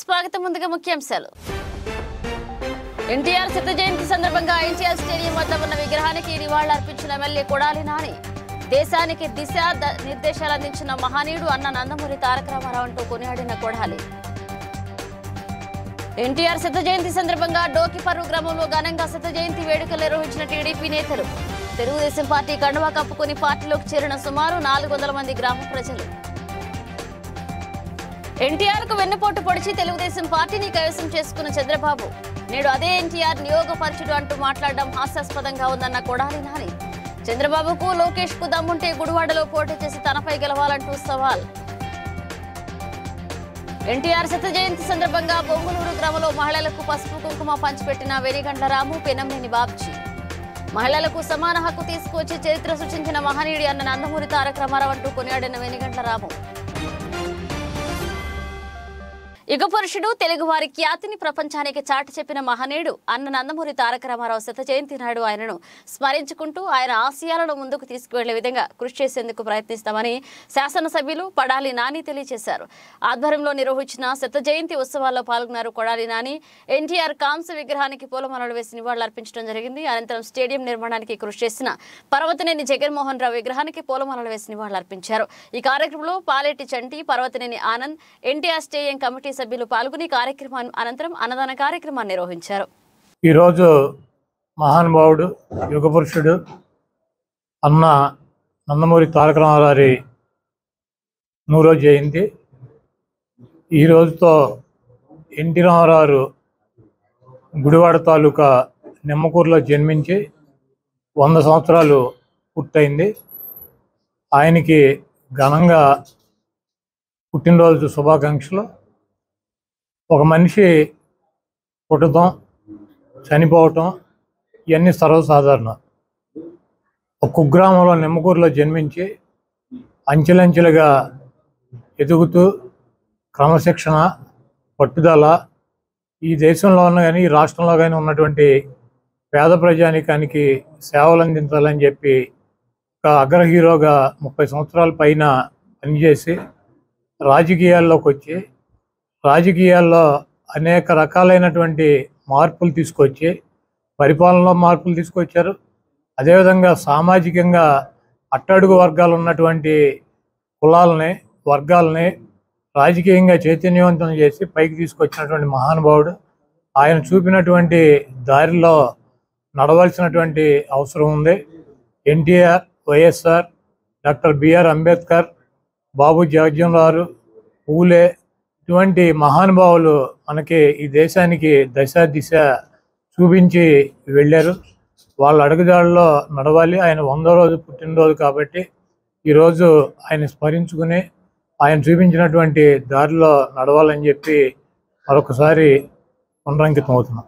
స్వాగతం ముందుగా ముఖ్యాంశాలు. ఎన్టీఆర్ శత జయంతి సందర్భంగా ఎన్టీఆర్ స్టేడియం వద్ద ఉన్న విగ్రహానికి నివాళులర్పించిన ఎమ్మెల్యే కొడాలి నాని. దేశానికి దిశ నిర్దేశాలు అందించిన మహనీయుడు అన్న నందమూరి తారక రామారావు అంటూ కొనియాడిన కొడాలి. ఎన్టీఆర్ శత జయంతి సందర్భంగా డోకిపర్రు గ్రామంలో ఘనంగా శత జయంతి వేడుకలు నిర్వహించిన టీడీపీ నేతలు. తెలుగుదేశం పార్టీ కండువా కప్పుకుని పార్టీలోకి చేరిన సుమారు నాలుగు వందల మంది గ్రామ ప్రజలు. ఎన్టీఆర్కు వెన్నుపోటు పొడిచి తెలుగుదేశం పార్టీని కైవసం చేసుకున్న చంద్రబాబు. నేడు అదే ఎన్టీఆర్ నియోగపరచుడు అంటూ మాట్లాడడం హాస్యాస్పదంగా ఉందన్న కొడాలి నాని. చంద్రబాబుకు లోకేష్కు దమ్ముంటే గుడివాడలో పోటీ చేసి తనపై గెలవాలంటూ సవాల్. ఎన్టీఆర్ శత జయంతి సందర్భంగా బొంగులూరు గ్రామంలో మహిళలకు పసుపు కుంకుమ పంచిపెట్టిన వెలిగండ్ల రాము పెనంనేని బాబ్జీ. మహిళలకు సమాన హక్కు తీసుకొచ్చి చరిత్ర సృష్టించిన మహనీయుడి అన్న నందమూరి తారక రామారావు అంటూ కొనియాడిన వెనిగండ్ల రాము. యుగ పురుషుడు తెలుగువారి ఖ్యాతిని ప్రపంచానికి చాటి చెప్పిన మహనీయుడు అన్న నందమూరి తారక రామారావు శత జయంతి నాడు ఆయనను స్మరించుకుంటూ ఆయన ఆశయాలను ముందుకు తీసుకువెళ్ళే విధంగా కృషి చేసేందుకు ప్రయత్నిస్తామని శాసనసభ్యులు పడాలి నాని తెలియజేశారు. ఆధ్వర్యంలో నిర్వహించిన శత జయంతి ఉత్సవాల్లో పాల్గొన్నారు కొడాలి నాని. ఎన్టీఆర్ కాంస్య విగ్రహానికి పూలమాలలు వేసి నివాళులర్పించడం జరిగింది. అనంతరం స్టేడియం నిర్మాణానికి కృషి చేసిన పర్వతనేని జగన్మోహన్ రావు విగ్రహానికి పూలమాలలు వేసి నివాళులర్పించారు ఈ కార్యక్రమంలో పాలెట్టి చంటి పర్వతనేని ఆనంద్ ఎన్టీఆర్ స్టేడియం కమిటీ సభ్యులు పాల్గొని కార్యక్రమం అనంతరం అన్నదాన కార్యక్రమాన్ని నిర్వహించారు. ఈరోజు మహానుభావుడు యుగపురుషుడు అన్న నందమూరి తారక రామారావు నూరో జయంతి. ఈ రోజుతో ఎన్టీ రామారావు గుడివాడ తాలూకా నిమ్మకూరులో జన్మించి వంద సంవత్సరాలు పూర్తయింది. ఆయనకి ఘనంగా పుట్టినరోజు శుభాకాంక్షలు. ఒక మనిషి పుట్టడం చనిపోవటం ఇవన్నీ సర్వసాధారణం. ఒక కుగ్రామంలో నిమ్మకూరులో జన్మించి అంచెలంచెలుగా ఎదుగుతూ క్రమశిక్షణ పట్టుదల ఈ దేశంలో ఉన్న కానీ ఈ రాష్ట్రంలో కానీ ఉన్నటువంటి పేద ప్రజానికానికి సేవలు అందించాలని చెప్పి ఒక అగ్ర హీరోగా ముప్పై సంవత్సరాల పైన పనిచేసి రాజకీయాల్లోకి వచ్చి రాజకీయాల్లో అనేక రకాలైనటువంటి మార్పులు తీసుకొచ్చి పరిపాలనలో మార్పులు తీసుకొచ్చారు. అదేవిధంగా సామాజికంగా అట్టడుగు వర్గాలు ఉన్నటువంటి కులాలని వర్గాలని రాజకీయంగా చైతన్యవంతం చేసి పైకి తీసుకొచ్చినటువంటి మహానుభావుడు. ఆయన చూపినటువంటి దారిలో నడవలసినటువంటి అవసరం ఉంది. ఎన్టీఆర్ వైఎస్ఆర్ డాక్టర్ బిఆర్ అంబేద్కర్ బాబు జగజ్జనరావు పూలే ఇటువంటి మహానుభావులు మనకి ఈ దేశానికి దశ దిశ చూపించి వెళ్ళారు. వాళ్ళ అడుగుదాడుల్లో నడవాలి. ఆయన వందో రోజు పుట్టినరోజు కాబట్టి ఈరోజు ఆయన స్మరించుకుని ఆయన చూపించినటువంటి దారిలో నడవాలని చెప్పి మరొకసారి పునరంకితం అవుతున్నాం.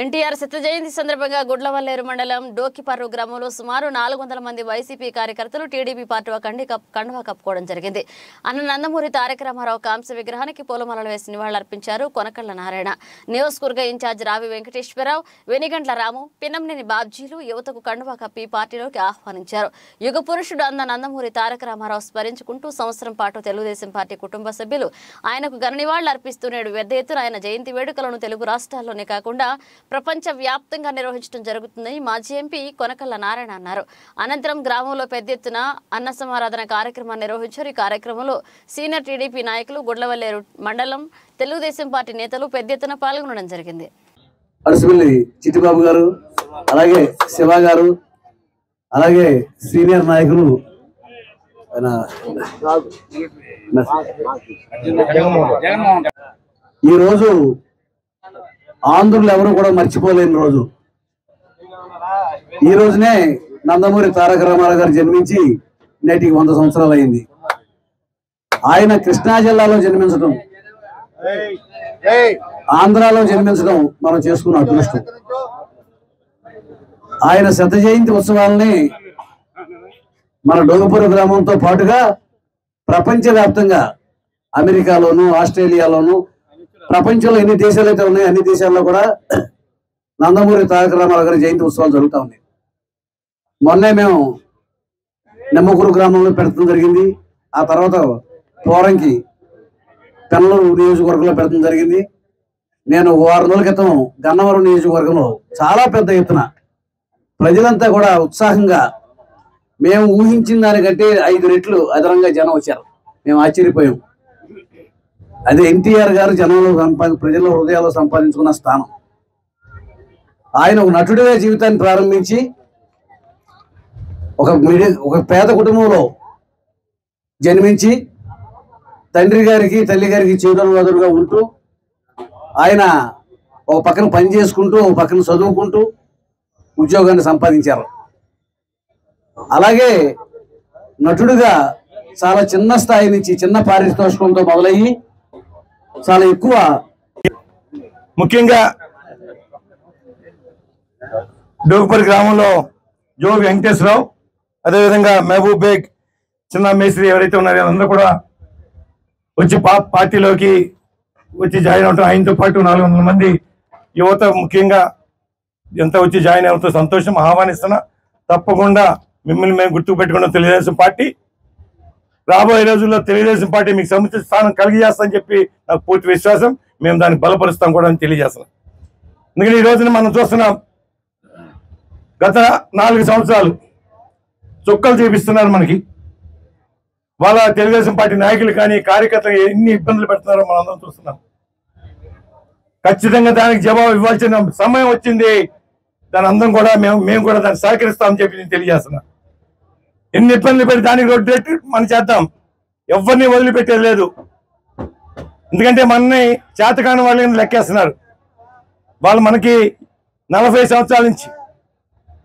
ఎన్టీఆర్ శత జయంతి సందర్భంగా గుడ్లవల్లేరు మండలం డోకిపర్రు గ్రామంలో సుమారు నాలుగు వందల మంది వైసీపీ కార్యకర్తలు టీడీపీ పార్టీ కండి కప్ కండువా కప్పుకోవడం జరిగింది. అన్న నందమూరి తారక రామారావు కాంస్య విగ్రహానికి పూలమాలలు వేసి నివాళులర్పించారు కొనకళ్ళ నారాయణ. నియోజకవర్గ ఇన్ఛార్జ్ రావి వెంకటేశ్వరరావు వెనిగంట్ల రాము పిన్నంనేని బాబ్జీలు యువతకు కండువా కప్పి పార్టీలోకి ఆహ్వానించారు. యుగ పురుషుడు అన్న నందమూరి తారక రామారావు స్మరించుకుంటూ సంవత్సరం పాటు తెలుగుదేశం పార్టీ కుటుంబ సభ్యులు ఆయనకు ఘన నివాళులు అర్పిస్తూ నేడు పెద్ద ఎత్తున ఆయన జయంతి వేడుకలను తెలుగు రాష్ట్రాల్లోనే కాకుండా ప్రపంచ వ్యాప్తంగా నిర్వహించడం జరుగుతుందని మాజీ ఎంపీ కొనకళ్ళ నారాయణ అన్నారు. అనంతరం గ్రామంలో పెద్ద ఎత్తున అన్న సమారాధన కార్యక్రమాన్ని నిర్వహించారు. ఈ కార్యక్రమంలో సీనియర్ టీడీపీ నాయకులు గుడ్లవల్లేరు మండలం తెలుగుదేశం పార్టీ నేతలు పెద్ద ఎత్తున పాల్గొనడం జరిగింది. అరసిపల్లి చిట్టిబాబు గారు అలాగే శివ గారు అలాగే సీనియర్ నాయకులు ఆయన ఈ రోజు ఆంధ్రులు ఎవరు కూడా మర్చిపోలేని రోజు. ఈ రోజునే నందమూరి తారక రామారావు గారు జన్మించి నేటికి వంద సంవత్సరాలు అయింది. ఆయన కృష్ణా జిల్లాలో జన్మించడం ఆంధ్రాలో జన్మించడం మనం చేసుకున్న అదృష్టం. ఆయన శత జయంతి ఉత్సవాలని మన డోగపూర్ గ్రామంతో పాటుగా ప్రపంచవ్యాప్తంగా అమెరికాలోను ఆస్ట్రేలియాలోను ప్రపంచంలో ఎన్ని దేశాలు అయితే ఉన్నాయో అన్ని దేశాల్లో కూడా నందమూరి తారక రామారావు గారి జయంతి ఉత్సవాలు జరుగుతూ ఉన్నాయి. మొన్నే మేము నిమ్మకూరు గ్రామంలో పెడతం జరిగింది. ఆ తర్వాత పోరంకి పెనలూరు నియోజకవర్గంలో పెట్టడం జరిగింది. నేను వారం రోజుల క్రితం గన్నవరం నియోజకవర్గంలో చాలా పెద్ద ఎత్తున ప్రజలంతా కూడా ఉత్సాహంగా మేము ఊహించిన దానికంటే ఐదు రెట్లు అదనంగా జనం వచ్చారు. మేము ఆశ్చర్యపోయాం. అదే ఎన్టీఆర్ గారు జనంలో సంపాది ప్రజల హృదయాల్లో సంపాదించుకున్న స్థానం. ఆయన ఒక నటుడిగా జీవితాన్ని ప్రారంభించి ఒక మిడి ఒక పేద కుటుంబంలో జన్మించి తండ్రి గారికి తల్లి గారికి చేదోడు వదులుగా ఉంటూ ఆయన ఒక పక్కన పని చేసుకుంటూ ఒక పక్కన చదువుకుంటూ ఉద్యోగాన్ని సంపాదించారు. అలాగే నటుడుగా చాలా చిన్న స్థాయి నుంచి చిన్న పారితోషికంతో మొదలయ్యి చాలా ఎక్కువ. ముఖ్యంగా డోగుపల్లి గ్రామంలో జో వెంకటేశ్వరరావు అదేవిధంగా మహబూబ్ బేగ్ చిన్న మేస్త్రి ఎవరైతే ఉన్నారో అందరూ కూడా వచ్చి పా పార్టీలోకి వచ్చి జాయిన్ అవటం ఆయనతో పాటు నాలుగు వందల మంది యువత ముఖ్యంగా ఎంత వచ్చి జాయిన్ అవుతూ సంతోషం ఆహ్వానిస్తున్నా. తప్పకుండా మిమ్మల్ని మేము గుర్తుకు పెట్టుకుంటాం. తెలుగుదేశం పార్టీ రాబోయే రోజుల్లో తెలుగుదేశం పార్టీ మీకు సముచిత స్థానం కలిగజేస్తామని చెప్పి నాకు పూర్తి విశ్వాసం. మేము దాన్ని బలపరుస్తాం కూడా అని తెలియజేస్తున్నాం. ఎందుకంటే ఈ రోజున మనం చూస్తున్నాం గత నాలుగు సంవత్సరాలు చుక్కలు చూపిస్తున్నారు మనకి. వాళ్ళ తెలుగుదేశం పార్టీ నాయకులు కానీ కార్యకర్తలు ఎన్ని ఇబ్బందులు పెడుతున్నారో మనం అందరం చూస్తున్నాం. ఖచ్చితంగా దానికి జవాబు ఇవ్వాల్సిన సమయం వచ్చింది. దాని అందరం కూడా మేము మేము కూడా దాన్ని సహకరిస్తామని చెప్పి నేను తెలియజేస్తున్నా ఎన్ని ఇబ్బందులు పెట్టి దానికి రోడ్డు పెట్టి మనం చేద్దాం. ఎవరిని వదిలిపెట్టేది లేదు. ఎందుకంటే మనని చేతకాని వాళ్ళని లెక్కేస్తున్నారు. వాళ్ళు మనకి నలభై సంవత్సరాల నుంచి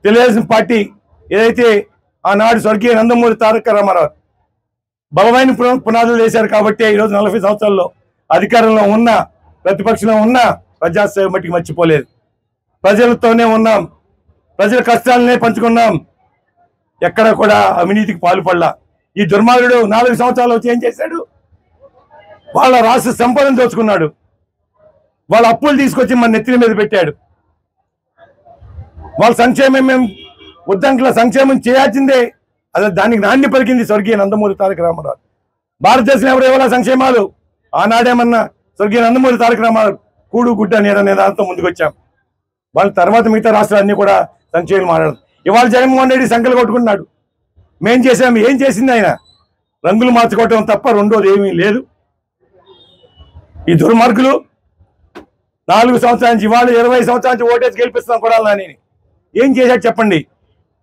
తెలుగుదేశం పార్టీ ఏదైతే ఆనాడు స్వర్గీయ నందమూరి తారక రామారావు బలమైన పున- పునాదులు వేశారు కాబట్టి ఈరోజు నలభై సంవత్సరాల్లో అధికారంలో ఉన్న ప్రతిపక్షంలో ఉన్న ప్రజాసేవ మట్టికి మర్చిపోలేదు. ప్రజలతోనే ఉన్నాం. ప్రజల కష్టాలనే పంచుకున్నాం. ఎక్కడ కూడా అవినీతికి పాల్పడలా. ఈ దుర్మార్గుడు నాలుగు సంవత్సరాలు వచ్చి ఏం చేశాడు? వాళ్ళ రాష్ట్ర సంపదను దోచుకున్నాడు. వాళ్ళ అప్పులు తీసుకొచ్చి మన నెత్తిన మీద పెట్టాడు. వాళ్ళ సంక్షేమం మేము ఉద్దంకుల సంక్షేమం చేయాల్సిందే. అదే దానికి నాణ్య పలికింది స్వర్గీయ నందమూరి తారక రామారావు. భారతదేశం ఎవరు ఇవ్వాల సంక్షేమాలు? ఆనాడేమన్నా స్వర్గీయ నందమూరి తారక రామారావు కూడు గుడ్డ నీడ అనే దాంతో వాళ్ళ తర్వాత మిగతా రాష్ట్రాలన్నీ కూడా సంక్షేమం మాట్లాడదు ఇవాళ జగన్మోహన్ రెడ్డి సంఖ్యలు కొట్టుకున్నాడు మేం చేసాము ఏం చేసింది ఆయన? రంగులు మార్చుకోవటం తప్ప రెండోది ఏమీ లేదు. ఈ దుర్మార్గులు నాలుగు సంవత్సరాల నుంచి ఇవాళ ఇరవై సంవత్సరాల నుంచి ఓటేసి గెలిపిస్తాం కొడాలి ఏం చేశాడు చెప్పండి?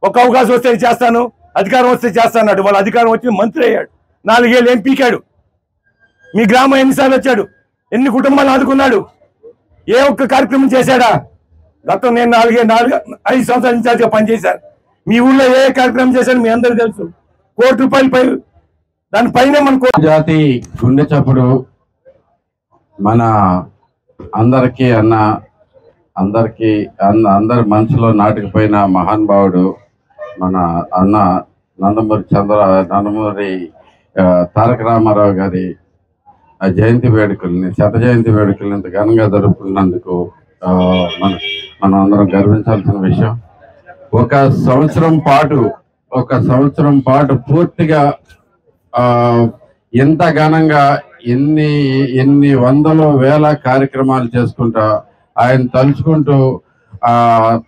ఒక అవకాశం వస్తే చేస్తాను అధికారం వస్తే చేస్తాడు వాళ్ళ అధికారం వచ్చి మంత్రి అయ్యాడు. నాలుగేళ్ళు ఏం పీకాడు మీ గ్రామం ఎన్నిసార్లు వచ్చాడు? ఎన్ని కుటుంబాలు ఆదుకున్నాడు? ఏ ఒక్క కార్యక్రమం చేశాడా? గతం నేను నాలుగే నాలుగు ఐదు సంవత్సరాల నుంచి పనిచేశాను. మీ ఊళ్ళో ఏ కార్యక్రమం చేశాను మీ అందరికీ తెలుసు. కోటి రూపాయలు పై దానిపైన మన జాతి గుండె చప్పుడు మన అందరికీ అన్న అందరికీ అన్న అందరి మనసులో నాటుకుపోయిన మహానుభావుడు మన అన్న నందమూరి చంద్ర నందమూరి తారక రామారావు గారి ఆ జయంతి వేడుకల్ని శత జయంతి వేడుకల్ని ఇంత ఘనంగా జరుపుకున్నందుకు మన మనం అందరం గర్వించాల్సిన విషయం. ఒక సంవత్సరం పాటు ఒక సంవత్సరం పాటు పూర్తిగా ఆ ఎంత ఘనంగా ఎన్ని ఎన్ని వందల వేల కార్యక్రమాలు చేసుకుంటా ఆయన తలుచుకుంటూ ఆ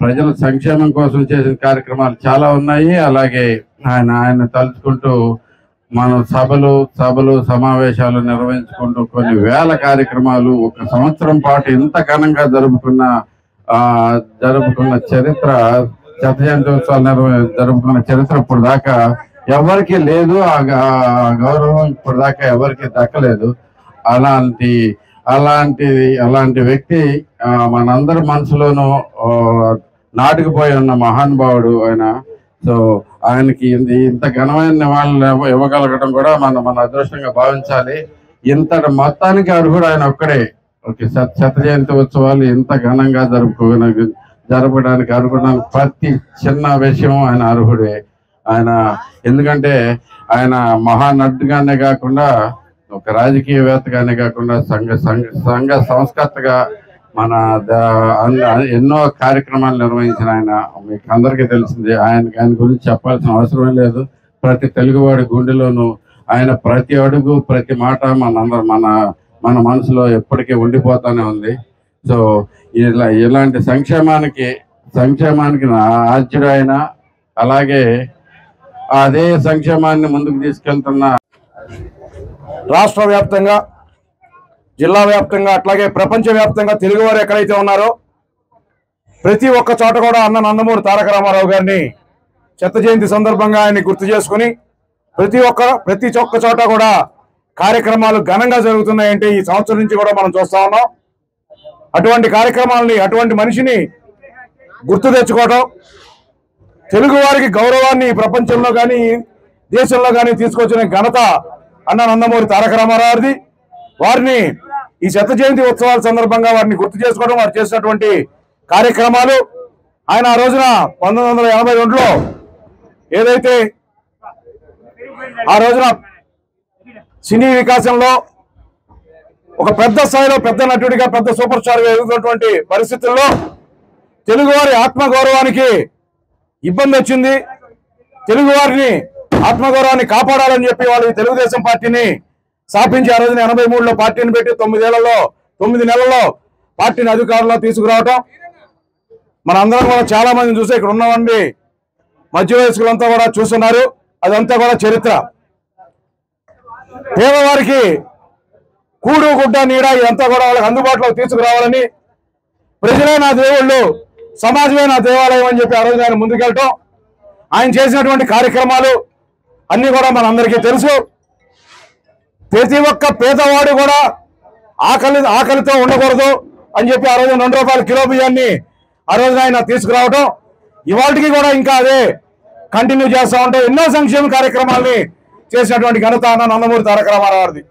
ప్రజల సంక్షేమం కోసం చేసిన కార్యక్రమాలు చాలా ఉన్నాయి. అలాగే ఆయన ఆయన తలుచుకుంటూ మనం సభలు సభలు సమావేశాలు నిర్వహించుకుంటూ కొన్ని వేల కార్యక్రమాలు ఒక సంవత్సరం పాటు ఇంత ఘనంగా జరుపుకున్న ఆ జరుపుకున్న చరిత్ర శత జయంతోత్సవాలు నిర్వ జరుపుకున్న చరిత్ర ఇప్పుడు దాకా ఎవరికి లేదు. ఆ గౌరవం ఇప్పుడు దాకా ఎవరికి దక్కలేదు. అలాంటి అలాంటి అలాంటి వ్యక్తి మనందరి మనసులోనూ నాటుకుపోయి ఉన్న మహానుభావుడు ఆయన సో ఆయనకి ఇంత ఘనమైన నివాళులు ఇవ్వగలగడం కూడా మనం మన అదృష్టంగా భావించాలి. ఇంతటి మొత్తానికి అర్హుడు ఆయన ఒక్కడే. ఓకే శత శత జయంతి ఉత్సవాలు ఇంత ఘనంగా జరుపుకోగల జరపడానికి అర్హుడానికి ప్రతి చిన్న విషయం ఆయన అర్హుడే. ఆయన ఎందుకంటే ఆయన మహానటుగానే కాకుండా ఒక రాజకీయవేత్తగానే కాకుండా సంఘ సంఘ సంఘ సంస్కర్తగా మన ఎన్నో కార్యక్రమాలు నిర్వహించిన ఆయన. మీకు అందరికీ తెలిసింది ఆయన ఆయన గురించి చెప్పాల్సిన అవసరం లేదు. ప్రతి తెలుగువాడి గుండెలోనూ ఆయన ప్రతి అడుగు ప్రతి మాట మన మన మన మనసులో ఎప్పటికీ ఉండిపోతానే ఉంది. సో ఇలా ఇలాంటి సంక్షేమానికి సంక్షేమానికి ఆద్యుడు ఆయన అలాగే అదే సంక్షేమాన్ని ముందుకు తీసుకెళ్తున్న రాష్ట్ర వ్యాప్తంగా జిల్లా వ్యాప్తంగా అట్లాగే ప్రపంచ వ్యాప్తంగా తెలుగువారు ఎక్కడైతే ఉన్నారో ప్రతి ఒక్క చోట కూడా అన్న నందమూరి తారక రామారావు గారిని చెత్త జయంతి సందర్భంగా ఆయన్ని గుర్తు చేసుకుని ప్రతి ఒక్క ప్రతి ఒక్క చోట కూడా కార్యక్రమాలు ఘనంగా జరుగుతున్నాయంటే ఈ సంవత్సరం నుంచి కూడా మనం చూస్తా ఉన్నాం. అటువంటి కార్యక్రమాలని అటువంటి మనిషిని గుర్తు తెచ్చుకోవడం తెలుగు వారికి గౌరవాన్ని ప్రపంచంలో కానీ దేశంలో కానీ తీసుకొచ్చిన ఘనత అన్న నందమూరి తారక రామారావుది. వారిని ఈ శత జయంతి ఉత్సవాల సందర్భంగా వారిని గుర్తు చేసుకోవడం వారు చేసినటువంటి కార్యక్రమాలు. ఆయన ఆ రోజున పంతొమ్మిది వందల ఎనభై ఏదైతే ఆ రోజున సినీ వికాసంలో ఒక పెద్ద స్థాయిలో పెద్ద నటుడిగా పెద్ద సూపర్ స్టార్గా ఎదుగుతున్నటువంటి పరిస్థితుల్లో తెలుగువారి ఆత్మగౌరవానికి ఇబ్బంది వచ్చింది. తెలుగువారిని ఆత్మగౌరవాన్ని కాపాడాలని చెప్పి వాళ్ళు తెలుగుదేశం పార్టీని స్థాపించి ఆ రోజున ఎనభై మూడులో పార్టీని పెట్టి తొమ్మిదేళ్ళలో తొమ్మిది నెలల్లో పార్టీని అధికారంలో తీసుకురావటం. మన అందరం కూడా చాలా మందిని చూసి ఇక్కడ ఉన్నవండి మధ్య వయస్కులంతా కూడా చూస్తున్నారు. అదంతా కూడా చరిత్ర. పేదవారికి కూడు గుడ్డ నీడ ఇదంతా కూడా వాళ్ళకి అందుబాటులోకి తీసుకురావాలని ప్రజలే నా దేవుళ్ళు సమాజమే నా దేవాలయం అని చెప్పి ఆ రోజు ఆయన ముందుకెళ్ళటం. ఆయన చేసినటువంటి కార్యక్రమాలు అన్నీ కూడా మనందరికీ తెలుసు. ప్రతి ఒక్క పేదవాడు కూడా ఆకలి ఆకలితో ఉండకూడదు అని చెప్పి ఆ రోజు రెండు రూపాయల కిలో బియ్యాన్ని ఆ రోజున ఆయన తీసుకురావటం. ఇవాళకి కూడా ఇంకా అదే కంటిన్యూ చేస్తూ ఉంటే ఎన్నో సంక్షేమ కార్యక్రమాల్ని చేసినటువంటి ఘనత అన్న నందమూరి తారక రామారావుది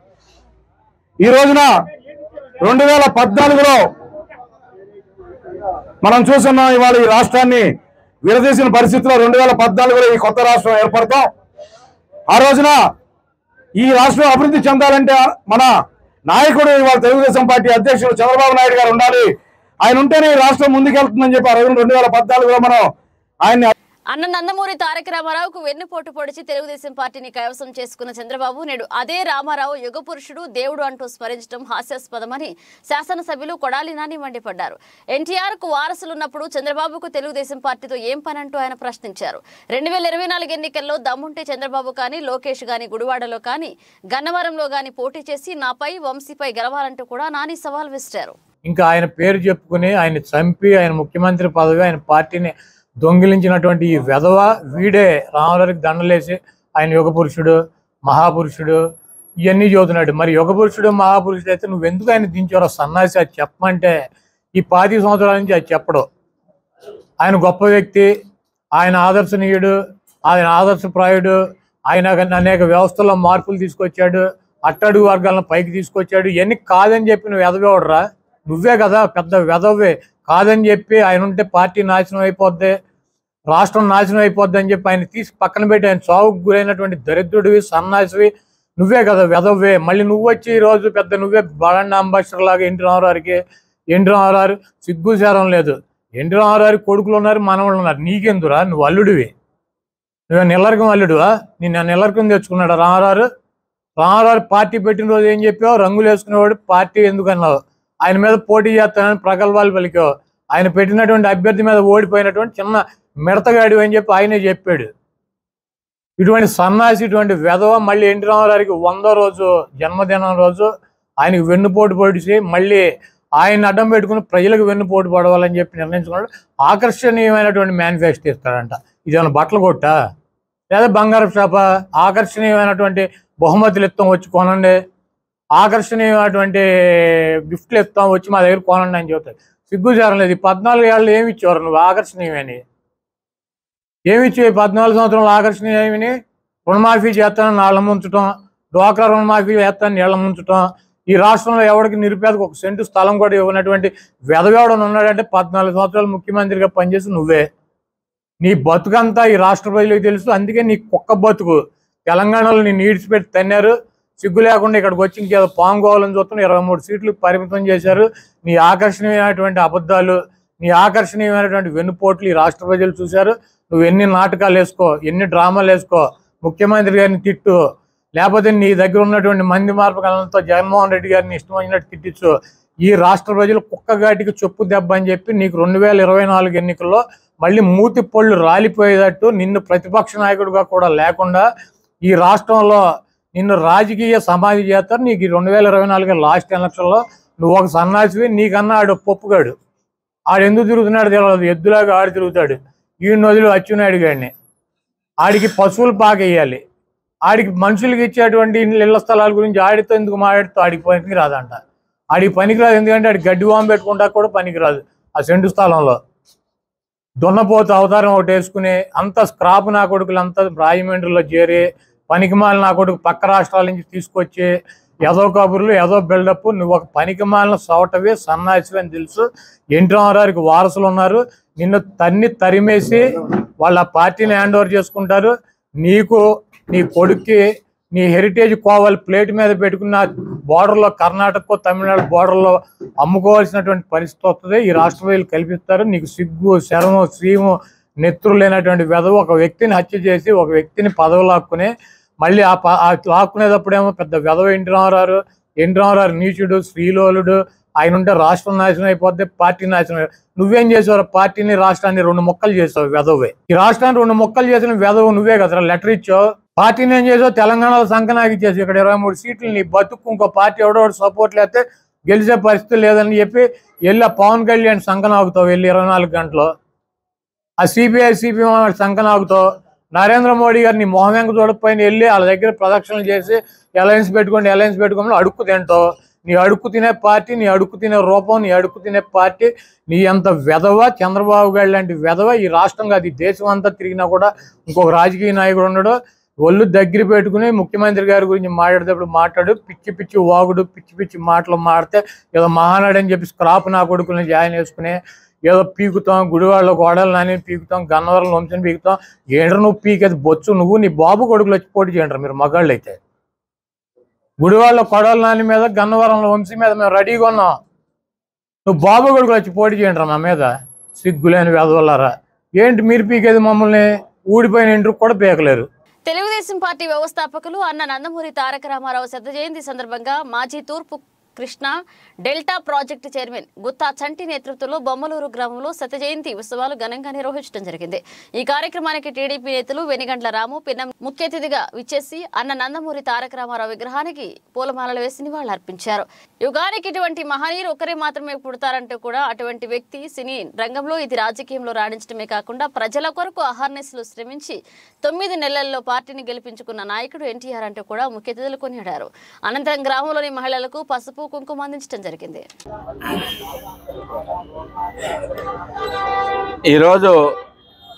ఈ రోజున రెండు వేల పద్నాలుగులో మనం చూస్తున్నాం ఇవాళ ఈ రాష్ట్రాన్ని విడదీసిన పరిస్థితిలో రెండు వేల పద్నాలుగులో ఈ కొత్త రాష్ట్రం ఏర్పడతాం ఆ రోజున ఈ రాష్ట్రం అభివృద్ధి చెందాలంటే మన నాయకుడు ఇవాళ తెలుగుదేశం పార్టీ అధ్యక్షుడు చంద్రబాబు నాయుడు గారు ఉండాలి. ఆయన ఉంటేనే ఈ రాష్ట్రం ముందుకెళ్తుందని చెప్పి ఆ రెండు వేల పద్నాలుగులో మనం ఆయన్ని అన్న నందమూరి తారక రామారావుకు వెన్నుపోటు పొడిచి తెలుగుదేశం పార్టీని కైవసం చేసుకున్న చంద్రబాబు నేడు అదే రామారావు యుగ పురుషుడు దేవుడు అంటూ స్మరించడం హాస్యాస్పదమని శాసనసభ్యులు కొడాలి నాని మండిపడ్డారు. ఎన్టీఆర్కు వారసులున్నప్పుడు చంద్రబాబుకు తెలుగుదేశం పార్టీతో ఏం పని అంటూ ఆయన ప్రశ్నించారు. రెండు వేల ఇరవై నాలుగు ఎన్నికల్లో దమ్ముంటే చంద్రబాబు కానీ లోకేష్ గాని గుడివాడలో కానీ గన్నవరంలో గాని పోటీ చేసి నాపై వంశీపై గెలవాలంటూ కూడా నాని సవాల్ విసిరారు. ఇంకా ఆయన పేరు చెప్పుకుని ఆయన చంపి ఆయన ముఖ్యమంత్రి పదవి ఆయన పార్టీని దొంగిలించినటువంటి ఈ వెధవ వీడే రామరావుకి దండలేసి ఆయన యుగ పురుషుడు మహాపురుషుడు ఇవన్నీ చదువుతున్నాడు. మరి యుగ పురుషుడు మహాపురుషుడు అయితే నువ్వు ఎందుకు ఆయన దించారో సన్నాసి అది చెప్పమంటే ఈ పాతి సంవత్సరాల నుంచి అది చెప్పడు. ఆయన గొప్ప వ్యక్తి ఆయన ఆదర్శనీయుడు ఆయన ఆదర్శప్రాయుడు ఆయన అనేక వ్యవస్థల్లో మార్పులు తీసుకొచ్చాడు అట్టడుగు వర్గాలను పైకి తీసుకొచ్చాడు ఇవన్నీ కాదని చెప్పి నువ్వు రా నువ్వే కదా పెద్ద వెదవే కాదని చెప్పి ఆయన ఉంటే పార్టీ నాశనం అయిపోద్ది రాష్ట్రం నాశనం అయిపోద్ది అని చెప్పి ఆయన తీసి పక్కన పెట్టి ఆయన చావుకు గురైనటువంటి దరిద్రుడివి సన్నాసివి నువ్వే కదా వెదవ్వే. మళ్ళీ నువ్వు వచ్చి ఈ రోజు పెద్ద నువ్వే బలండ అంబాసిడర్ లాగా ఎన్టీ రామారావుకి ఎన్టీ రామారావు సిగ్గుశారం లేదు. ఎన్టీ రామారావు కొడుకులు ఉన్నారు మనవాళ్ళు ఉన్నారు. నీకెందురా నువ్వు అల్లుడివి. నువ్వు నిల్లరకం అల్లుడువా? నేను నిల్లరకం తెచ్చుకున్నాడు రామారావు? రామారావు పార్టీ పెట్టిన రోజు ఏం చెప్పావు? రంగులు వేసుకునేవాడు పార్టీ ఎందుకు అన్నావు? ఆయన మీద పోటీ చేస్తానని ప్రగల్భాలు పలికావు. ఆయన పెట్టినటువంటి అభ్యర్థి మీద ఓడిపోయినటువంటి చిన్న మిడతగాడు అని చెప్పి ఆయనే చెప్పాడు. ఇటువంటి సన్నాసి ఇటువంటి వెధవ మళ్ళీ ఎన్టీ రామారావుకి వందో రోజు జన్మదినం రోజు ఆయనకు వెన్నుపోటు పొడిచి మళ్ళీ ఆయన అడ్డం పెట్టుకుని ప్రజలకు వెన్నుపోటు పడవాలని చెప్పి నిర్ణయించుకున్నాడు. ఆకర్షణీయమైనటువంటి మేనిఫెస్టో ఇస్తాడంట. ఇదేమైనా బట్టలు కొట్ట? లేదా బంగారం షాప? ఆకర్షణీయమైనటువంటి బహుమతులు ఇస్తాం వచ్చి కొనండి. ఆకర్షణీయమైనటువంటి గిఫ్ట్లు ఇస్తాం వచ్చి మా దగ్గర కొనండి అని చెబుతాడు సిగ్గుచారం లేదు. ఈ పద్నాలుగు ఏళ్ళు ఏమి ఇచ్చేవారు నువ్వు? ఆకర్షణీయమని. ఏమి ఇచ్చేవి పద్నాలుగు సంవత్సరాలు ఆకర్షణీయమని? రుణమాఫీ చేస్తానని నాళ్ళ ముంచటం డ్వాక్రా రుణమాఫీ చేస్తాను నీళ్ళ ముంచటం. ఈ రాష్ట్రంలో ఎవరికి నిరుపేదకు ఒక సెంటు స్థలం కూడా ఇవ్వనటువంటి వెదవేవడం ఉన్నాడంటే పద్నాలుగు సంవత్సరాలు ముఖ్యమంత్రిగా పనిచేసి నువ్వే. నీ బతుకంతా ఈ రాష్ట్ర ప్రజలకు తెలుసు. అందుకే నీ కుక్క బతుకు. తెలంగాణలో నేను ఈడ్చిపెట్టి తన్నారు. సిగ్గు లేకుండా ఇక్కడికి వచ్చి ఇంకేదో పాంగోవాలని చూస్తున్న ఇరవై మూడు సీట్లు పరిమితం చేశారు. నీ ఆకర్షణీయమైనటువంటి అబద్ధాలు నీ ఆకర్షణీయమైనటువంటి వెన్నుపోట్లు ఈ రాష్ట్ర ప్రజలు చూశారు. నువ్వు ఎన్ని నాటకాలు వేసుకో ఎన్ని డ్రామాలు వేసుకో ముఖ్యమంత్రి గారిని తిట్టు లేకపోతే నీ దగ్గర ఉన్నటువంటి మంది మార్పకాలంతో జగన్మోహన్ రెడ్డి గారిని ఇష్టం వచ్చినట్టు తిట్టించు. ఈ రాష్ట్ర ప్రజలు కుక్కగాటికి చెప్పు దెబ్బ అని చెప్పి నీకు రెండు వేల ఇరవై నాలుగు ఎన్నికల్లో మళ్ళీ మూతి పళ్ళు రాలిపోయేటట్టు నిన్ను ప్రతిపక్ష నాయకుడిగా కూడా లేకుండా ఈ రాష్ట్రంలో నిన్ను రాజకీయ సమాధి చేస్తారు. నీకు రెండు వేల ఇరవై నాలుగు లాస్ట్ ఎలక్షన్లో నువ్వు ఒక సన్నాసివి నీకన్నా ఆడు పప్పుగాడు. ఆడు ఎందుకు తిరుగుతున్నాడు తెలియదు ఎద్దులాగా ఆడు తిరుగుతాడు. ఈ నదులు అచ్చునాయుడు గాడిని. ఆడికి పశువులు పాకేయాలి. ఆడికి మనుషులకి ఇచ్చేటువంటి ఇళ్ళ స్థలాల గురించి ఆడితో ఎందుకు మాట్లాడుతూ ఆడికి పనికి రాదంట. ఆడికి పనికిరాదు ఎందుకంటే ఆడికి గడ్డి వాము పెట్టుకుంటా కూడా పనికిరాదు ఆ సెంటు స్థలంలో. దున్నపోతు అవతారం ఒకటి వేసుకుని అంత స్క్రాప్ నా కొడుకులు అంతా రాజమండ్రిలో చేరి పనికిమాల నా కొడుకు పక్క రాష్ట్రాల నుంచి తీసుకొచ్చే ఏదో కబుర్లు ఏదో బిల్డప్ నువ్వు ఒక పనికిమాలిన సోటవి సన్నాసివి అని తెలుసు. ఎన్టీ రామారావుకి వారసులు ఉన్నారు. నిన్ను తన్ని తరిమేసి వాళ్ళ పార్టీని హ్యాండ్ ఓవర్ చేసుకుంటారు. నీకు నీ కొడుక్కి నీ హెరిటేజ్ కోవాలి ప్లేట్ మీద పెట్టుకున్న బోర్డర్లో కర్ణాటక తమిళనాడు బోర్డర్లో అమ్ముకోవాల్సినటువంటి పరిస్థితి వస్తుంది. ఈ రాష్ట్ర ప్రజలు కల్పిస్తారు. నీకు సిగ్గు శరము శ్రీము నెత్తురు లేనటువంటి వెధవు ఒక వ్యక్తిని హత్య చేసి ఒక వ్యక్తిని పదవి లాక్కుని మళ్ళీ ఆ లాక్కునేటప్పుడేమో పెద్ద వెధవ ఎన్టీ రామారావు ఎన్టీ రామారావు నీచుడు శ్రీలోలుడు ఆయన ఉంటే రాష్ట్రం నాశనం అయిపోతే పార్టీ నాశనం నువ్వేం చేసావు పార్టీని రాష్ట్రాన్ని రెండు మొక్కలు చేసావు వెధవే. ఈ రాష్ట్రాన్ని రెండు మొక్కలు చేసిన వెధవ నువ్వే కదరా లెటర్ ఇచ్చావు. పార్టీని ఏం చేసావు? తెలంగాణలో సంకనాగి చేసి ఇక్కడ ఇరవై మూడు సీట్లు నీ బతుకు ఇంకో పార్టీ ఎవడో సపోర్ట్ లేకపోతే గెలిచే పరిస్థితి లేదని చెప్పి వెళ్ళి పవన్ కళ్యాణ్ సంకనాగుతావు వెళ్ళి ఇరవై నాలుగు గంటలు. ఆ సిపిఐ సిపిఎం సంకనాగుతావు. నరేంద్ర మోడీ గారిని మొహమెంక చూడకపోయిన వెళ్ళి వాళ్ళ దగ్గర ప్రదక్షిణలు చేసి అలయన్స్ పెట్టుకోండి అలయన్స్ పెట్టుకోమని అడుక్కు తింటావు నీ అడుక్కు తినే పార్టీ నీ అడుక్కు తినే రూపం నీ అడుక్కు తినే పార్టీ నీ అంత వెధవ చంద్రబాబు గారు లాంటి వెధవ ఈ రాష్ట్రం కాదు ఈ దేశం అంతా తిరిగినా కూడా ఇంకొక రాజకీయ నాయకుడు ఉండడు. ఒళ్ళు దగ్గర పెట్టుకుని ముఖ్యమంత్రి గారి గురించి మాట్లాడేటప్పుడు మాట్లాడు పిచ్చి పిచ్చి వాగుడు పిచ్చి పిచ్చి మాటలు మాడితే ఏదో మహానాడు అని చెప్పి స్క్రాప్ నా కొడుకుని జాయిన్ చేసుకుని ఏదో పీకుతాం గుడివాళ్ళ గోడలు నాని పీకుతాం గన్నవరం వంశని పీకుతాం. ఏంట్రా నువ్వు పీకేది బొచ్చు? నువ్వు నీ బాబు కొడుకులు వచ్చి పోటీ చేయండి మీరు మగాళ్ళు అయితే గుడివాళ్ళ కొడవల నాని మీద గన్నవరం వంశీ మీద మేము రెడీగా ఉన్నాం. నువ్వు బాబు కొడుకులు వచ్చి పోటీ చేయండి మా మీద. సిగ్గులేని వేదవల్లారా. ఏంటి మీరు పీకేది మమ్మల్ని? ఊడిపోయిన ఇంటికి కూడా పీకలేరు. తెలుగుదేశం పార్టీ వ్యవస్థాపకులు అన్న నందమూరి తారక రామారావు శత జయంతి సందర్భంగా మాజీ తూర్పు Krishna delta project chairman Gutta Chanti నేతృత్వంలో బొమ్మలూరు గ్రామంలో శత జయంతి ఉత్సవాలు ఘనంగా నిర్వహించడం జరిగింది. ఈ కార్యక్రమానికి టీడీపీ నేతలు వెనిగండ్ల రాము పిన్నం ముఖ్య అతిథిగా విచ్చేసి అన్న నందమూరి తారక రామారావు విగ్రహానికి పూలమాలలు వేసి నివాళులర్పించారు. యుగానికి ఇటువంటి మహనీయులు ఒకరే మాత్రమే పుడతారంటూ కూడా అటువంటి వ్యక్తి సినీ రంగంలో ఇది రాజకీయంలో రాణించడమే కాకుండా ప్రజల కొరకు అహర్నెస్లు శ్రమించి తొమ్మిది నెలల్లో పార్టీని గెలిపించుకున్న నాయకుడు ఎన్టీఆర్ అంటూ కూడా ముఖ్య అతిథులు కొనియాడారు. అనంతరం గ్రామంలోని మహిళలకు పసుపు కుంకుమ అందించడం జరిగింది. ఈరోజు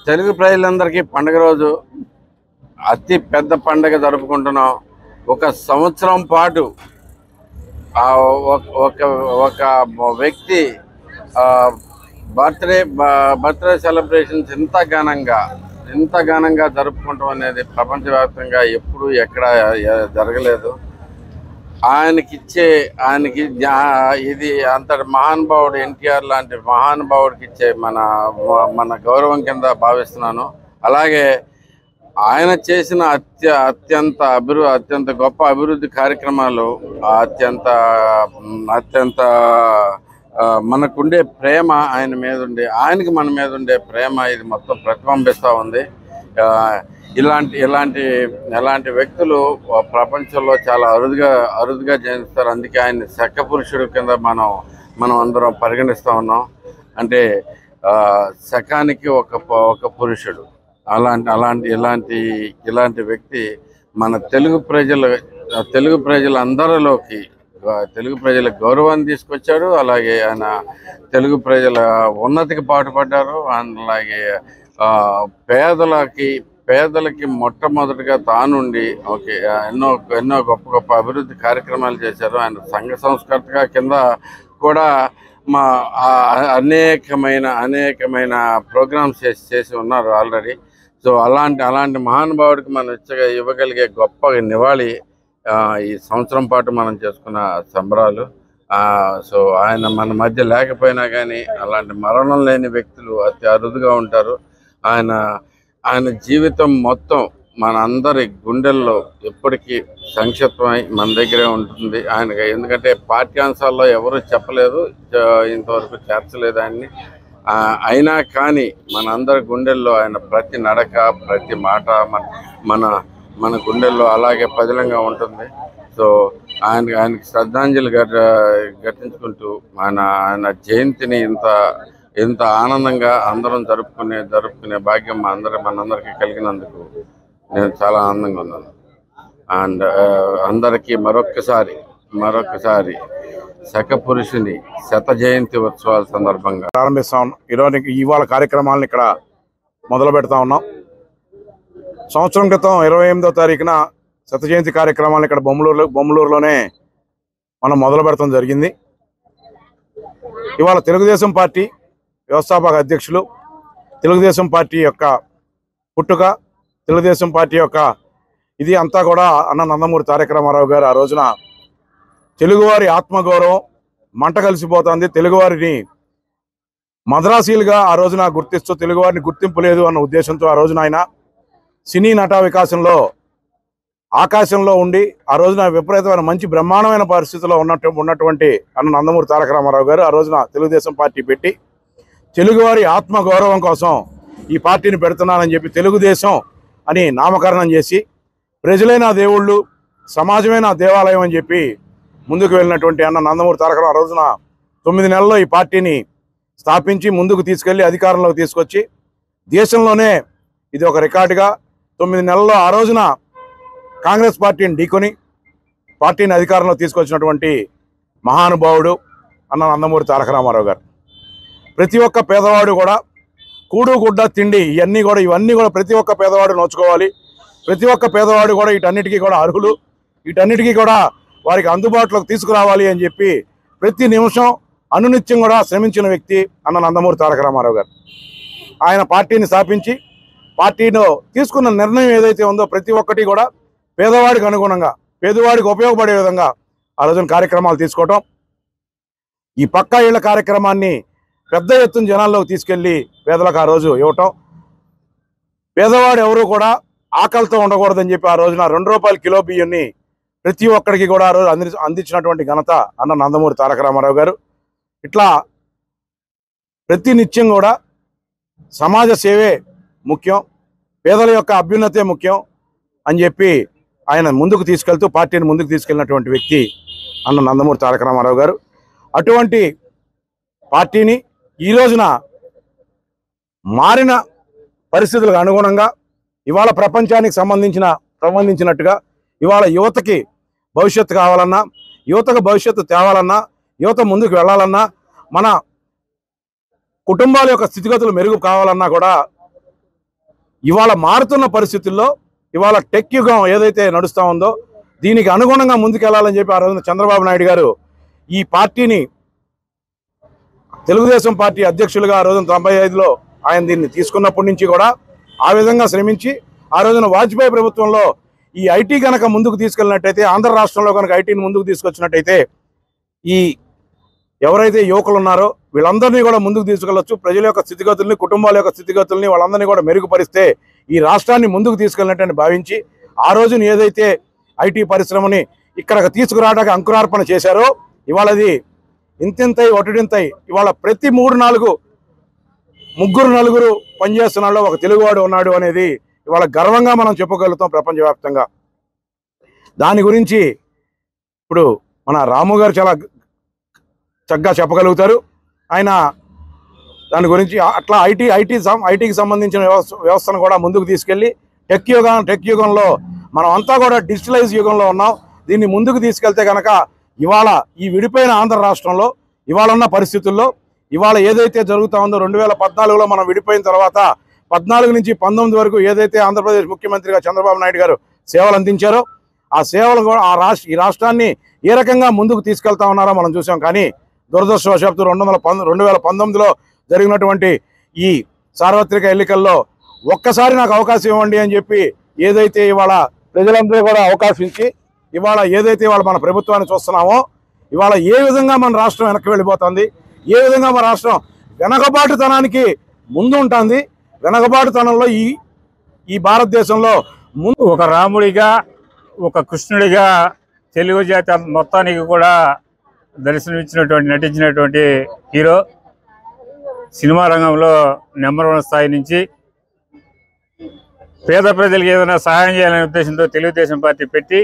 తెలుగు ప్రజలందరికీ పండుగ రోజు అతి పెద్ద పండగ జరుపుకుంటున్నాం. ఒక సంవత్సరం పాటు ఒక- ఒక వ్యక్తి బర్త్డే బర్త్డే సెలబ్రేషన్స్ ఇంత ఘనంగా ఇంత ఘనంగా జరుపుకుంటాం అనేది ప్రపంచవ్యాప్తంగా ఎప్పుడు ఎక్కడ జరగలేదు. ఆయనకిచ్చే ఆయనకి ఇది అంతటి మహానుభావుడు ఎన్టీఆర్ లాంటి మహానుభావుడికి ఇచ్చే మన మన గౌరవం కింద భావిస్తున్నాను. అలాగే ఆయన చేసిన అత్య అత్యంత అభివృద్ధి అత్యంత గొప్ప అభివృద్ధి కార్యక్రమాలు అత్యంత అత్యంత మనకుండే ప్రేమ ఆయన మీద ఉండే ఆయనకి మన మీద ఉండే ప్రేమ ఇది మొత్తం ప్రతిబింబిస్తూ ఉంది. ఇలాంటి ఇలాంటి ఇలాంటి వ్యక్తులు ప్రపంచంలో చాలా అరుదుగా అరుదుగా జన్మిస్తారు అందుకే ఆయన శక్క పురుషుడు కింద మనం మనం అందరం పరిగణిస్తూ ఉన్నాం. అంటే శకానికి ఒక ప- ఒక పురుషుడు. అలాంటి అలాంటి ఇలాంటి ఇలాంటి వ్యక్తి మన తెలుగు ప్రజల తెలుగు ప్రజలందరిలోకి తెలుగు ప్రజల గౌరవాన్ని తీసుకొచ్చాడు. అలాగే ఆయన తెలుగు ప్రజల ఉన్నతికి పాటుపడ్డారు. అలాగే పేదలకి పేదలకి మొట్టమొదటిగా తానుండి ఓకే ఎన్నో ఎన్నో గొప్ప గొప్ప అభివృద్ధి కార్యక్రమాలు చేశారు. ఆయన సంఘ సంస్కర్తగా కింద కూడా మా అనేకమైన అనేకమైన ప్రోగ్రామ్స్ చేసి చేసి ఉన్నారు ఆల్రెడీ. సో అలాంటి అలాంటి మహానుభావుడికి మనం ఇచ్చగా ఇవ్వగలిగే గొప్ప నివాళి ఈ సంవత్సరం పాటు మనం చేసుకున్న సంబరాలు. సో ఆయన మన మధ్య లేకపోయినా కానీ అలాంటి మరణం లేని వ్యక్తులు అతి అరుదుగా ఉంటారు. ఆయన ఆయన జీవితం మొత్తం మన అందరి గుండెల్లో ఎప్పటికీ సంక్షిప్తమై మన దగ్గరే ఉంటుంది. ఆయనకి ఎందుకంటే పాఠ్యాంశాల్లో ఎవరు చెప్పలేదు ఇంతవరకు చేర్చలేదు ఆయన్ని. అయినా కానీ మన అందరి గుండెల్లో ఆయన ప్రతి నడక ప్రతి మాట మన మన మన గుండెల్లో అలాగే పదిలంగా ఉంటుంది. సో ఆయన ఆయనకి శ్రద్ధాంజలి ఘట ఘటించుకుంటూ మన ఆయన జయంతిని ఇంత ఇంత ఆనందంగా అందరం జరుపుకునే జరుపుకునే భాగ్యం మా అందరి మనందరికీ కలిగినందుకు నేను చాలా ఆనందంగా ఉన్నాను. అండ్ అందరికీ మరొక్కసారి మరొక్కసారి శకపురుషుని శత జయంతి ఉత్సవాల సందర్భంగా ప్రారంభిస్తా. ఉన్నాం ఈరోజు ఇవాళ కార్యక్రమాలను ఇక్కడ మొదలు పెడతా ఉన్నాం. సంవత్సరం క్రితం ఇరవై ఎనిమిదో తారీఖున శత జయంతి కార్యక్రమాలను ఇక్కడ బొమ్మలూరులో బొమ్మలూరులోనే మనం మొదలు పెడతాం జరిగింది. ఇవాళ తెలుగుదేశం పార్టీ వ్యవస్థాపక అధ్యక్షులు తెలుగుదేశం పార్టీ యొక్క పుట్టుక తెలుగుదేశం పార్టీ యొక్క ఇది అంతా కూడా అన్న నందమూరి తారక రామారావు గారు ఆ రోజున తెలుగువారి ఆత్మగౌరవం మంట కలిసిపోతుంది. తెలుగువారిని మద్రాసీలుగా ఆ రోజున గుర్తిస్తూ తెలుగువారిని గుర్తింపు లేదు అన్న ఉద్దేశంతో ఆ రోజున ఆయన సినీ నట వికాసంలో ఆకాశంలో ఉండి ఆ రోజున విపరీతమైన మంచి బ్రహ్మాండమైన పరిస్థితిలో ఉన్నట్టు ఉన్నటువంటి అన్న నందమూరి తారక రామారావు గారు ఆ రోజున తెలుగుదేశం పార్టీ పెట్టి తెలుగువారి ఆత్మ గౌరవం కోసం ఈ పార్టీని పెడుతున్నానని చెప్పి తెలుగుదేశం అని నామకరణం చేసి ప్రజలే నా దేవుళ్ళు సమాజమే నా దేవాలయం అని చెప్పి ముందుకు వెళ్ళినటువంటి అన్న నందమూరి తారకరావు ఆ రోజున తొమ్మిది నెలల్లో ఈ పార్టీని స్థాపించి ముందుకు తీసుకెళ్ళి అధికారంలోకి తీసుకొచ్చి దేశంలోనే ఇది ఒక రికార్డుగా తొమ్మిది నెలల్లో ఆ రోజున కాంగ్రెస్ పార్టీని ఢీకొని పార్టీని అధికారంలో తీసుకొచ్చినటువంటి మహానుభావుడు అన్న నందమూరి తారక రామారావు గారు. ప్రతి ఒక్క పేదవాడు కూడా కూడు గుడ్డ తిండి ఇవన్నీ కూడా ఇవన్నీ కూడా ప్రతి ఒక్క పేదవాడు నోచుకోవాలి. ప్రతి ఒక్క పేదవాడు కూడా వీటన్నిటికీ కూడా అర్హులు. వీటన్నిటికీ కూడా వారికి అందుబాటులోకి తీసుకురావాలి అని చెప్పి ప్రతి నిమిషం అనునిత్యం కూడా శ్రమించిన వ్యక్తి అన్న నందమూరి తారక రామారావు గారు. ఆయన పార్టీని స్థాపించి పార్టీలో తీసుకున్న నిర్ణయం ఏదైతే ఉందో ప్రతి ఒక్కటి కూడా పేదవాడికి అనుగుణంగా పేదవాడికి ఉపయోగపడే విధంగా ఆ రోజున కార్యక్రమాలు తీసుకోవటం. ఈ పక్కా ఇళ్ళ కార్యక్రమాన్ని పెద్ద ఎత్తున జనాల్లోకి తీసుకెళ్ళి పేదలకు ఆ రోజు ఇవ్వటం. పేదవాడు ఎవరు కూడా ఆకలితో ఉండకూడదని చెప్పి ఆ రోజున రెండు రూపాయల కిలో బియ్యాన్ని ప్రతి ఒక్కరికి కూడా ఆ రోజు అంది అందించినటువంటి ఘనత అన్న నందమూరి తారక రామారావు గారు. ఇట్లా ప్రతి నిత్యం కూడా సమాజ సేవే ముఖ్యం పేదల యొక్క అభ్యున్నతే ముఖ్యం అని చెప్పి ఆయన ముందుకు తీసుకెళ్తూ పార్టీని ముందుకు తీసుకెళ్ళినటువంటి వ్యక్తి అన్న నందమూరి తారక రామారావు గారు. అటువంటి పార్టీని ఈ రోజున మారిన పరిస్థితులకు అనుగుణంగా ఇవాళ ప్రపంచానికి సంబంధించిన సంబంధించినట్టుగా ఇవాళ యువతకి భవిష్యత్తు కావాలన్నా యువతకు భవిష్యత్తు తేవాలన్నా యువత ముందుకు వెళ్ళాలన్నా మన కుటుంబాల యొక్క స్థితిగతులు మెరుగు కావాలన్నా కూడా ఇవాళ మారుతున్న పరిస్థితుల్లో ఇవాళ టెక్ యుగం ఏదైతే నడుస్తూ ఉందో దీనికి అనుగుణంగా ముందుకెళ్ళాలని చెప్పి ఆ రోజున చంద్రబాబు నాయుడు గారు ఈ పార్టీని తెలుగుదేశం పార్టీ అధ్యక్షులుగా ఆ రోజున తొంభై ఐదులో ఆయన దీన్ని తీసుకున్నప్పటి నుంచి కూడా ఆ విధంగా శ్రమించి ఆ రోజున వాజ్పేయి ప్రభుత్వంలో ఈ ఐటీ కనుక ముందుకు తీసుకెళ్ళినట్టయితే ఆంధ్ర రాష్ట్రంలో కనుక ఐటీని ముందుకు తీసుకొచ్చినట్టయితే ఈ ఎవరైతే యువకులు ఉన్నారో వీళ్ళందరినీ కూడా ముందుకు తీసుకెళ్ళొచ్చు ప్రజల యొక్క స్థితిగతుల్ని కుటుంబాల యొక్క స్థితిగతుల్ని వాళ్ళందరినీ కూడా మెరుగుపరిస్తే ఈ రాష్ట్రాన్ని ముందుకు తీసుకెళ్ళినట్టని భావించి ఆ రోజున ఏదైతే ఐటీ పరిశ్రమని ఇక్కడికి తీసుకురావడానికి అంకురార్పణ చేశారో ఇవాళది ఇంతింతై ఒటిడింతై ఇవాళ ప్రతి మూడు నాలుగు ముగ్గురు నలుగురు పనిచేస్తున్నాళ్ళు ఒక తెలుగువాడు ఉన్నాడు అనేది ఇవాళ గర్వంగా మనం చెప్పగలుగుతాం ప్రపంచవ్యాప్తంగా. దాని గురించి ఇప్పుడు మన రాము గారు చాలా చక్కగా చెప్పగలుగుతారు. ఆయన దాని గురించి అట్లా ఐటీ ఐటీ ఐటీకి సంబంధించిన వ్యవస్థ వ్యవస్థను కూడా ముందుకు తీసుకెళ్ళి టెక్ యుగం టెక్ యుగంలో మనం అంతా కూడా డిజిటలైజ్ యుగంలో ఉన్నాం. దీన్ని ముందుకు తీసుకెళ్తే కనుక ఇవాళ ఈ విడిపోయిన ఆంధ్ర రాష్ట్రంలో ఇవాళ ఉన్న పరిస్థితుల్లో ఇవాళ ఏదైతే జరుగుతా ఉందో రెండు వేల పద్నాలుగులో మనం విడిపోయిన తర్వాత పద్నాలుగు నుంచి పంతొమ్మిది వరకు ఏదైతే ఆంధ్రప్రదేశ్ ముఖ్యమంత్రిగా చంద్రబాబు నాయుడు గారు సేవలు అందించారో ఆ సేవలు కూడా ఆ రాష్ట్ర ఈ రాష్ట్రాన్ని ఏ రకంగా ముందుకు తీసుకెళ్తా ఉన్నారో మనం చూసాం. కానీ దురదృష్టవశాత్తు రెండు వందల పంద రెండు వేల పంతొమ్మిదిలో జరిగినటువంటి ఈ సార్వత్రిక ఎన్నికల్లో ఒక్కసారి నాకు అవకాశం ఇవ్వండి అని చెప్పి ఏదైతే ఇవాళ ప్రజలందరూ కూడా అవకాశం ఇచ్చి ఇవాళ ఏదైతే ఇవాళ మన ప్రభుత్వాన్ని చూస్తున్నామో ఇవాళ ఏ విధంగా మన రాష్ట్రం వెనక్కి వెళ్ళిపోతుంది ఏ విధంగా మన రాష్ట్రం వెనకబాటుతనానికి ముందు ఉంటుంది వెనకబాటుతనంలో ఈ ఈ భారతదేశంలో ముందు ఒక రాముడిగా ఒక కృష్ణుడిగా తెలుగు జాతి మొత్తానికి కూడా దర్శనమిచ్చినటువంటి నటించినటువంటి హీరో సినిమా రంగంలో నెంబర్ వన్ స్థాయి నుంచి పేద ప్రజలకు ఏదైనా సహాయం చేయాలనే ఉద్దేశంతో తెలుగుదేశం పార్టీ పెట్టి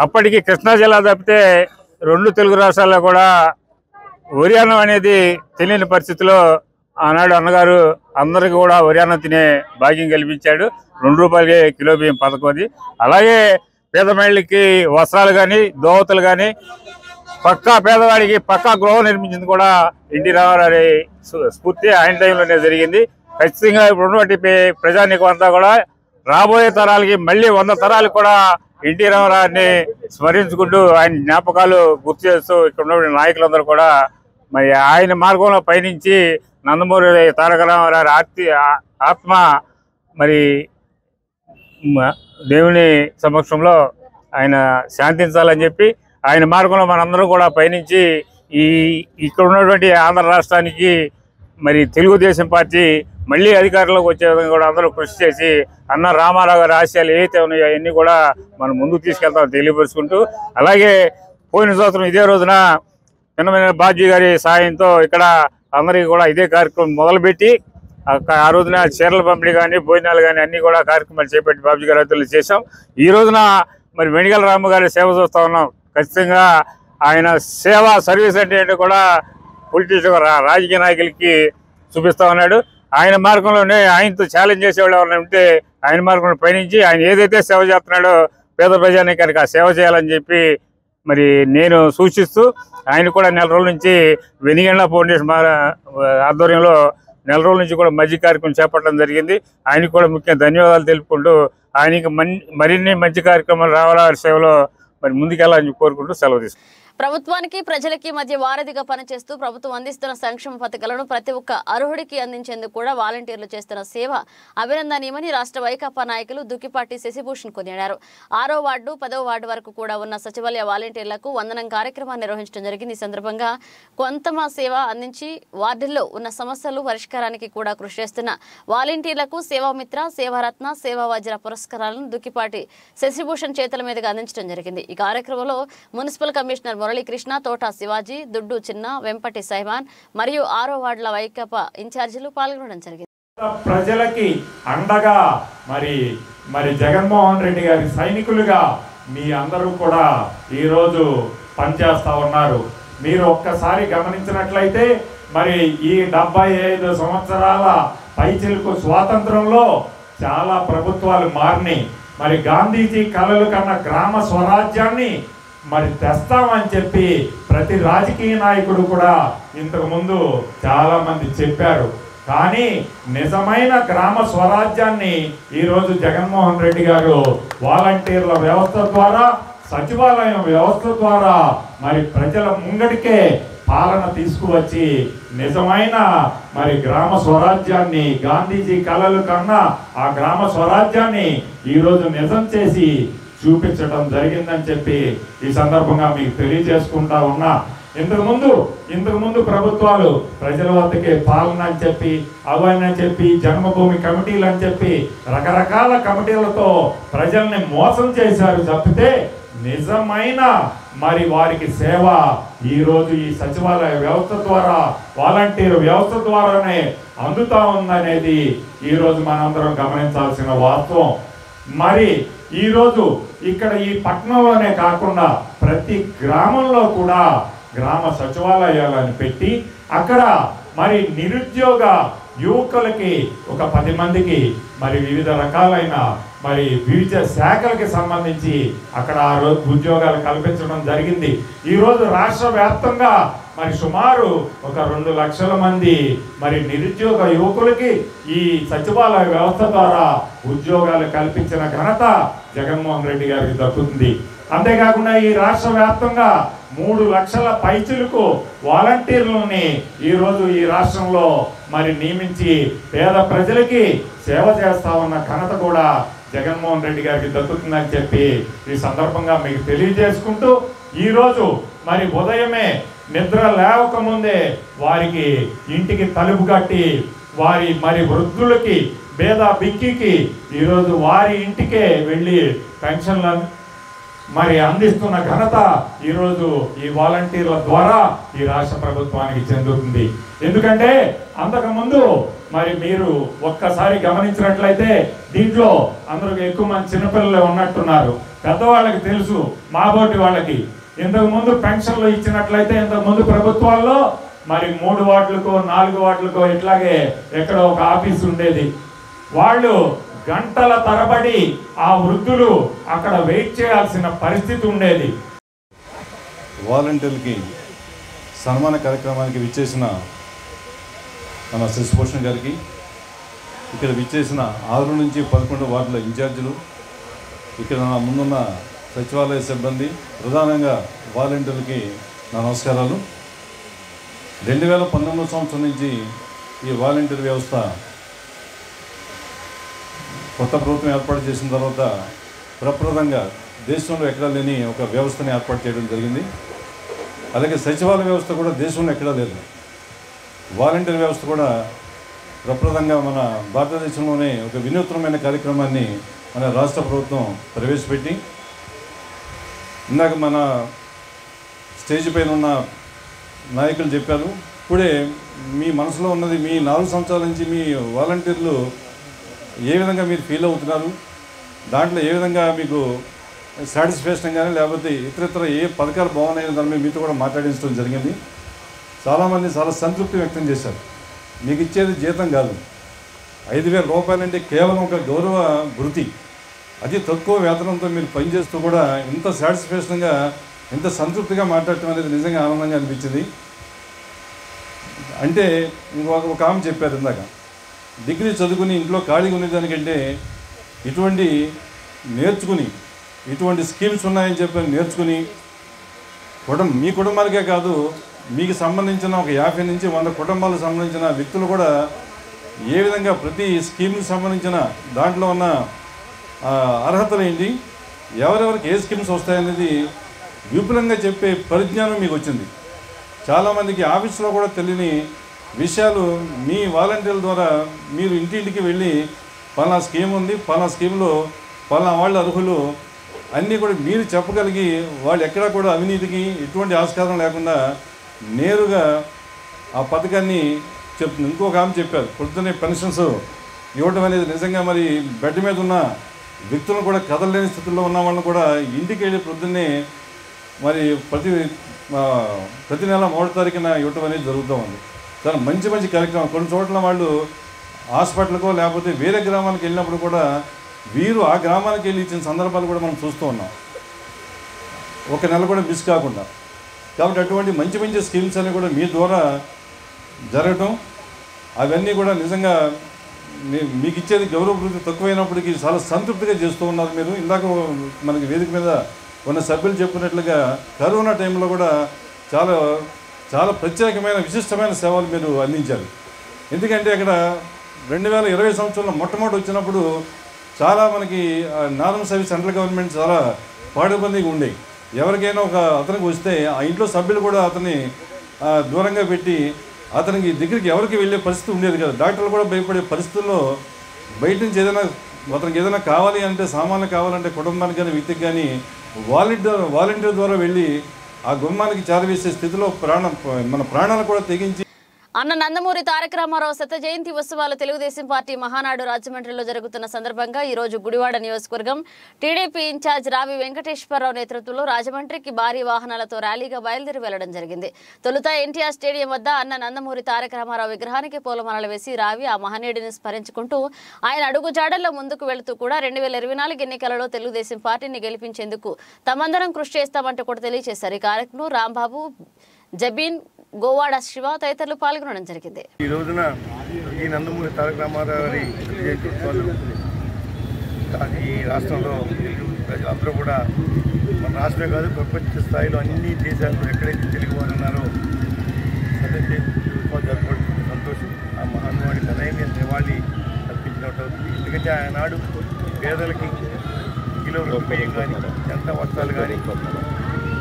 అప్పటికి కృష్ణా జిల్లా తప్పితే రెండు తెలుగు రాష్ట్రాల్లో కూడా వరి అనేది తెలియని పరిస్థితిలో ఆనాడు అన్నగారు అందరికీ కూడా వరి తినే భాగ్యం కల్పించాడు. రెండు రూపాయలకి కిలో బియ్యం పథకం అది. అలాగే పేదమహిళకి వస్త్రాలు కానీ దోవతలు కానీ పక్కా పేదవాడికి పక్కా గృహం నిర్మించింది కూడా ఎన్టీ రామారావు సు- స్ఫూర్తి ఆయన టైంలోనే జరిగింది. ఖచ్చితంగా ఇప్పుడు ఉన్నటువంటి పే- ప్రజానీకం అంతా కూడా రాబోయే తరాలకి మళ్ళీ వంద తరాలకు కూడా ఎన్టీ రామారావుని స్మరించుకుంటూ ఆయన జ్ఞాపకాలు గుర్తు చేస్తూ ఇక్కడ ఉన్నటువంటి నాయకులందరూ కూడా మరి ఆయన మార్గంలో పయనించి నందమూరి తారక రామారావు ఆర్తి ఆత్మ మరి దేవుని సమక్షంలో ఆయన శాంతించాలని చెప్పి ఆయన మార్గంలో మనందరం కూడా పయనించి ఈ ఇక్కడ ఉన్నటువంటి ఆంధ్ర రాష్ట్రానికి మరి తెలుగుదేశం పార్టీ మళ్ళీ అధికారంలోకి వచ్చే విధంగా కూడా అందరూ కృషి చేసి అన్న రామారావు గారి ఆశయాలు ఏవైతే ఉన్నాయో అవన్నీ కూడా మనం ముందుకు తీసుకెళ్తాం తెలియపరుచుకుంటూ. అలాగే పోయిన సంవత్సరం ఇదే రోజున చిన్నమైన బాజీ గారి సాయంతో ఇక్కడ అందరికీ కూడా ఇదే కార్యక్రమం మొదలుపెట్టి ఆ- రోజున చీరల పంపిణీ కానీ భోజనాలు కానీ అన్నీ కూడా కార్యక్రమాలు చేపట్టి బాబుజీ గారి ఆధ్వర్యంలో చేశాం. ఈ రోజున మరి వెణిగల రాము గారి సేవ చూస్తూ ఉన్నాం. ఖచ్చితంగా ఆయన సేవ సర్వీస్ అంటే కూడా పొలిటీషియన్ రాజకీయ నాయకులకి చూపిస్తా ఉన్నాడు. ఆయన మార్గంలోనే ఆయనతో ఛాలెంజ్ చేసేవాళ్ళు ఎవరైనా ఉంటే ఆయన మార్గంలో పయనించి ఆయన ఏదైతే సేవ చేస్తున్నాడో పేద ప్రజానికానికి ఆ సేవ చేయాలని చెప్పి మరి నేను సూచిస్తూ ఆయన కూడా నెల రోజుల నుంచి వెనిగండ్ల ఫౌండేషన్ ఆధ్వర్యంలో నెల రోజుల నుంచి కూడా మంచి కార్యక్రమం చేపట్టడం జరిగింది. ఆయనకు కూడా ముఖ్య ధన్యవాదాలు తెలుపుకుంటూ ఆయనకి మన్ మరిన్ని మంచి కార్యక్రమాలు రావాలా సేవలో మరి ముందుకెళ్ళాలని కోరుకుంటూ సెలవు తీసుకుంటాను ప్రభుత్వానికి ప్రజలకి మధ్య వారధిగా పనిచేస్తూ ప్రభుత్వం అందిస్తున్న సంక్షేమ పథకాలను ప్రతి ఒక్క అర్హుడికి అందించేందుకు కూడా వాలంటీర్లు చేస్తున్న సేవ అభినందనీయమని రాష్ట్ర వైకాపా నాయకులు దుక్కిపాటి శశిభూషణ్ కొనియాడారు. ఆరో వార్డు పదవ వార్డు వరకు కూడా ఉన్న సచివాలయ వాలంటీర్లకు వందనం కార్యక్రమాన్ని నిర్వహించడం జరిగింది. ఈ సందర్భంగా కొంతమ సేవ అందించి వార్డుల్లో ఉన్న సమస్యలు పరిష్కారానికి కూడా కృషి చేస్తున్న వాలంటీర్లకు సేవామిత్ర సేవారత్న సేవా వజ్ర పురస్కారాలను దుక్కిపాటి శశిభూషణ్ చేతుల మీదుగా అందించడం జరిగింది. ఈ కార్యక్రమంలో మున్సిపల్ కమిషనర్ మురళీకృష్ణ తోట శివాజీ దుడ్డు చిన్న వెంపటి సైమాన్ మరియు ఆరో వార్డుల వైకాపా ఇన్ఛార్జీలు పాల్గొనడం జరిగింది. ప్రజలకి అండగా మరి మరి జగన్మోహన్ రెడ్డి గారి సైనికులుగా మీ అందరూ కూడా ఈరోజు పనిచేస్తూ ఉన్నారు. మీరు ఒక్కసారి గమనించినట్లయితే మరి ఈ డెబ్బై ఐదు సంవత్సరాల పైచిలుకు స్వాతంత్రంలో చాలా ప్రభుత్వాలు మారినాయి. మరి గాంధీజీ కలలు కన్న గ్రామ స్వరాజ్యాన్ని మరి తెస్తామని చెప్పి ప్రతి రాజకీయ నాయకుడు కూడా ఇంతకుముందు చాలామంది చెప్పారు. కానీ నిజమైన గ్రామ స్వరాజ్యాన్ని ఈరోజు జగన్మోహన్ రెడ్డి గారు వాలంటీర్ల వ్యవస్థ ద్వారా సచివాలయం వ్యవస్థ ద్వారా మరి ప్రజల ముంగడికే పాలన తీసుకువచ్చి నిజమైన మరి గ్రామ స్వరాజ్యాన్ని గాంధీజీ కళలు కన్నా ఆ గ్రామ స్వరాజ్యాన్ని ఈరోజు నిజం చేసి చూపించడం జరిగిందని చెప్పి ఈ సందర్భంగా మీకు తెలియజేసుకుంటా ఉన్నా. ఇంతకుముందు ఇంతకుముందు ప్రభుత్వాలు ప్రజల వద్దకే పాలన అని చెప్పి అవన్నీ అని చెప్పి జన్మభూమి కమిటీలు అని చెప్పి రకరకాల కమిటీలతో ప్రజల్ని మోసం చేశారు తప్పితే నిజమైన మరి వారికి సేవ ఈరోజు ఈ సచివాలయ వ్యవస్థ ద్వారా వాలంటీర్ వ్యవస్థ ద్వారానే అందుతా ఉందనేది ఈ రోజు మనందరం గమనించాల్సిన వాస్తవం. మరి ఈరోజు ఇక్కడ ఈ పట్టణంలోనే కాకుండా ప్రతి గ్రామంలో కూడా గ్రామ సచివాలయాలను పెట్టి అక్కడ మరి నిరుద్యోగ యువకులకి ఒక పది మందికి మరి వివిధ రకాలైన మరి వివిధ శాఖలకి సంబంధించి అక్కడ ఆ రోజు ఉద్యోగాలు కల్పించడం జరిగింది. ఈరోజు రాష్ట్ర వ్యాప్తంగా మరి సుమారు ఒక రెండు లక్షల మంది మరి నిరుద్యోగ యువకులకి ఈ సచివాలయ వ్యవస్థ ద్వారా ఉద్యోగాలు కల్పించిన ఘనత జగన్మోహన్ రెడ్డి గారికి దక్కుతుంది. అంతేకాకుండా ఈ రాష్ట్ర వ్యాప్తంగా మూడు లక్షల పైచులకు వాలంటీర్లని ఈరోజు ఈ రాష్ట్రంలో మరి నియమించి పేద ప్రజలకి సేవ చేస్తా ఉన్న ఘనత కూడా జగన్మోహన్ రెడ్డి గారికి దక్కుతుందని చెప్పి ఈ సందర్భంగా మీకు తెలియజేసుకుంటూ ఈరోజు మరి ఉదయమే నిద్ర లేవకముందే వారికి ఇంటికి తలుపు కట్టి వారి మరి వృద్ధులకి భేద బిక్కికి ఈరోజు వారి ఇంటికే వెళ్ళి పెన్షన్లను మరి అందిస్తున్న ఘనత ఈరోజు ఈ వాలంటీర్ల ద్వారా ఈ రాష్ట్ర ప్రభుత్వానికి చెందుతుంది. ఎందుకంటే అంతకుముందు మరి మీరు ఒక్కసారి గమనించినట్లయితే దీంట్లో అందరూ ఎక్కువ మంది చిన్నపిల్లలు ఉన్నట్టున్నారు. పెద్దవాళ్ళకి తెలుసు మాబోటి వాళ్ళకి ఇంతకుముందు పెన్షన్లు ఇచ్చినట్లయితే ఇంతకుముందు ప్రభుత్వాల్లో మరి మూడు వార్డులకో నాలుగు వార్డులకో ఇట్లాగే ఎక్కడో ఒక ఆఫీస్ ఉండేది. వాళ్ళు గంటల తరబడి ఆ వృద్ధులు అక్కడ వెయిట్ చేయాల్సిన పరిస్థితి ఉండేది. వాలంటీర్లకి సన్మాన కార్యక్రమానికి విచ్చేసిన మన శశిభూషణ్ గారికి ఇక్కడ విచ్చేసిన ఆరు నుంచి పదకొండు వార్డుల ఇన్ఛార్జీలు ఇక్కడ నా ముందున్న సచివాలయ సిబ్బంది ప్రధానంగా వాలంటీర్లకి నా నమస్కారాలు. రెండు వేల పంతొమ్మిది సంవత్సరం నుంచి ఈ వాలంటీర్ వ్యవస్థ కొత్త ప్రభుత్వం ఏర్పాటు చేసిన తర్వాత ప్రప్రదంగా దేశంలో ఎక్కడా లేని ఒక వ్యవస్థను ఏర్పాటు చేయడం జరిగింది. అలాగే సచివాలయ వ్యవస్థ కూడా దేశంలో ఎక్కడా లేదు. వాలంటీర్ వ్యవస్థ కూడా ప్రప్రదంగా మన భారతదేశంలోనే ఒక వినూత్నమైన కార్యక్రమాన్ని మన రాష్ట్ర ప్రభుత్వం ప్రవేశపెట్టి ఇందాక మన స్టేజ్ పైన ఉన్న నాయకులు చెప్పారు. ఇప్పుడే మీ మనసులో ఉన్నది మీ నాలుగు సంవత్సరాల నుంచి మీ వాలంటీర్లు ఏ విధంగా మీరు ఫీల్ అవుతున్నారు? దాంట్లో ఏ విధంగా మీకు సాటిస్ఫాక్షన్ కానీ లేకపోతే ఇతరితర ఏ పథకాలు బాగున్నాయో దాని మీద మీతో కూడా మాట్లాడించడం జరిగింది. చాలామంది చాలా సంతృప్తి వ్యక్తం చేశారు. మీకు ఇచ్చేది జీతం కాదు. ఐదు వేల రూపాయలంటే కేవలం ఒక గౌరవ వృత్తి. అతి తక్కువ వేతనంతో మీరు పనిచేస్తూ కూడా ఇంత సాటిస్ఫాక్షన్గా ఇంత సంతృప్తిగా మాట్లాడటం అనేది నిజంగా ఆనందంగా అనిపించింది. అంటే ఇంకొక ఒక ఆమె చెప్పారు ఇందాక డిగ్రీ చదువుకుని ఇంట్లో ఖాళీగా ఉండేదానికంటే ఇటువంటి నేర్చుకుని ఇటువంటి స్కీమ్స్ ఉన్నాయని చెప్పి నేర్చుకుని కుటుంబం మీ కుటుంబానికే కాదు మీకు సంబంధించిన ఒక యాభై నుంచి వంద కుటుంబాలకు సంబంధించిన వ్యక్తులు కూడా ఏ విధంగా ప్రతి స్కీమ్కి సంబంధించిన దాంట్లో ఉన్న అర్హతలైంది అర్హతలు ఏంటి ఎవరెవరికి ఏ స్కీమ్స్ వస్తాయనేది విపులంగా చెప్పే పరిజ్ఞానం మీకు వచ్చింది. చాలామందికి ఆఫీస్లో కూడా తెలియని విషయాలు మీ వాలంటీర్ల ద్వారా మీరు ఇంటింటికి వెళ్ళి పలానా స్కీమ్ ఉంది పలానా స్కీమ్లో పలానా వాళ్ళు అర్హులు అన్నీ కూడా మీరు చెప్పగలిగి వాళ్ళు ఎక్కడా కూడా అవినీతికి ఎటువంటి ఆస్కారం లేకుండా నేరుగా ఆ పథకాన్ని చెప్తుంది. ఇంకొక ఆమె చెప్పారు పొద్దున్నే పెన్షన్స్ ఇవ్వడం అనేది నిజంగా మరి బెడ్ మీద ఉన్న వ్యక్తులను కూడా కదలలేని స్థితిలో ఉన్న వాళ్ళని కూడా ఇంటికి వెళ్ళి పొద్దున్నే మరి ప్రతి ప్రతి నెల మూడో తారీఖున ఇవ్వటం అనేది జరుగుతూ ఉంది. చాలా మంచి మంచి కార్యక్రమం. కొన్ని చోట్ల వాళ్ళు హాస్పిటల్కో లేకపోతే వేరే గ్రామానికి వెళ్ళినప్పుడు కూడా వీరు ఆ గ్రామానికి వెళ్ళి ఇచ్చిన సందర్భాలు కూడా మనం చూస్తూ ఉన్నాం. ఒక నెల కూడా మిస్ కాకుండా. కాబట్టి అటువంటి మంచి మంచి స్కీమ్స్ అన్నీ కూడా మీ ద్వారా జరగటం అవన్నీ కూడా నిజంగా మీకు ఇచ్చేది గౌరవ వృద్ధి తక్కువైనప్పటికీ చాలా సంతృప్తిగా చేస్తూ ఉన్నారు మీరు. ఇందాక మనకి వేదిక మీద ఉన్న సభ్యులు చెప్పినట్లుగా కరోనా టైంలో కూడా చాలా చాలా ప్రత్యేకమైన విశిష్టమైన సేవలు మీరు అందించారు. ఎందుకంటే అక్కడ రెండు వేల ఇరవై సంవత్సరంలో మొట్టమొదటి వచ్చినప్పుడు చాలా మనకి నార్మల్ సర్వీస్ సెంట్రల్ గవర్నమెంట్ చాలా పాడుబందీగా ఉండేవి ఎవరికైనా ఒక అతనికి వస్తే ఆ ఇంట్లో సభ్యులు కూడా అతన్ని దూరంగా పెట్టి అతనికి దగ్గరికి ఎవరికి వెళ్ళే పరిస్థితి ఉండేది కదా. డాక్టర్లు కూడా భయపడే పరిస్థితుల్లో బయట నుంచి ఏదైనా అతనికి ఏదైనా కావాలి అంటే సామాన్లు కావాలంటే కుటుంబానికి కానీ వ్యక్తికి కానీ వాలంటీర్ వాలంటీర్ ద్వారా వెళ్ళి ఆ గుమ్మానికి చేరవేసే స్థితిలో ప్రాణం మన ప్రాణాలు కూడా తెగించి అన్న నందమూరి తారక రామారావు శత జయంతి ఉత్సవాలు తెలుగుదేశం పార్టీ మహానాడు రాజమండ్రిలో జరుగుతున్న సందర్భంగా ఈ రోజు గుడివాడ నియోజకవర్గం టీడీపీ ఇన్ఛార్జ్ రావి వెంకటేశ్వరరావు నేతృత్వంలో రాజమండ్రికి భారీ వాహనాలతో ర్యాలీగా బయలుదేరి వెళ్ళడం జరిగింది. తొలుత ఎన్టీఆర్ స్టేడియం వద్ద అన్న నందమూరి తారక రామారావు విగ్రహానికి పూలమాలలు వేసి రావి ఆ మహనీయుడిని స్మరించుకుంటూ ఆయన అడుగు జాడల్లో ముందుకు వెళుతూ కూడా రెండు వేల ఇరవై నాలుగు ఎన్నికలలో తెలుగుదేశం పార్టీని గెలిపించేందుకు తమందరం కృషి చేస్తామంటూ కూడా తెలియజేశారు. ఈ కార్యక్రమం రాంబాబు జబీన్ గోవాడ శివ తదితరులు పాల్గొనడం జరిగింది. ఈ రోజున ఈ నందమూరి తారక రామారావు గారి ఈ రాష్ట్రంలో ప్రజలందరూ కూడా మన రాష్ట్రమే కాదు ప్రపంచ స్థాయిలో అన్ని దేశాల్లో ఎక్కడైతే తెలుగు వారు ఉన్నారో జరుపుకుంటున్న సంతోషం. ఆ మహానుభావుడి ఘనమైన నివాళి అర్పించినట్టు ఎందుకంటే ఆనాడు పేదలకి కిలో బియ్యం కానీ ఎంత వస్త్రాలు కానీ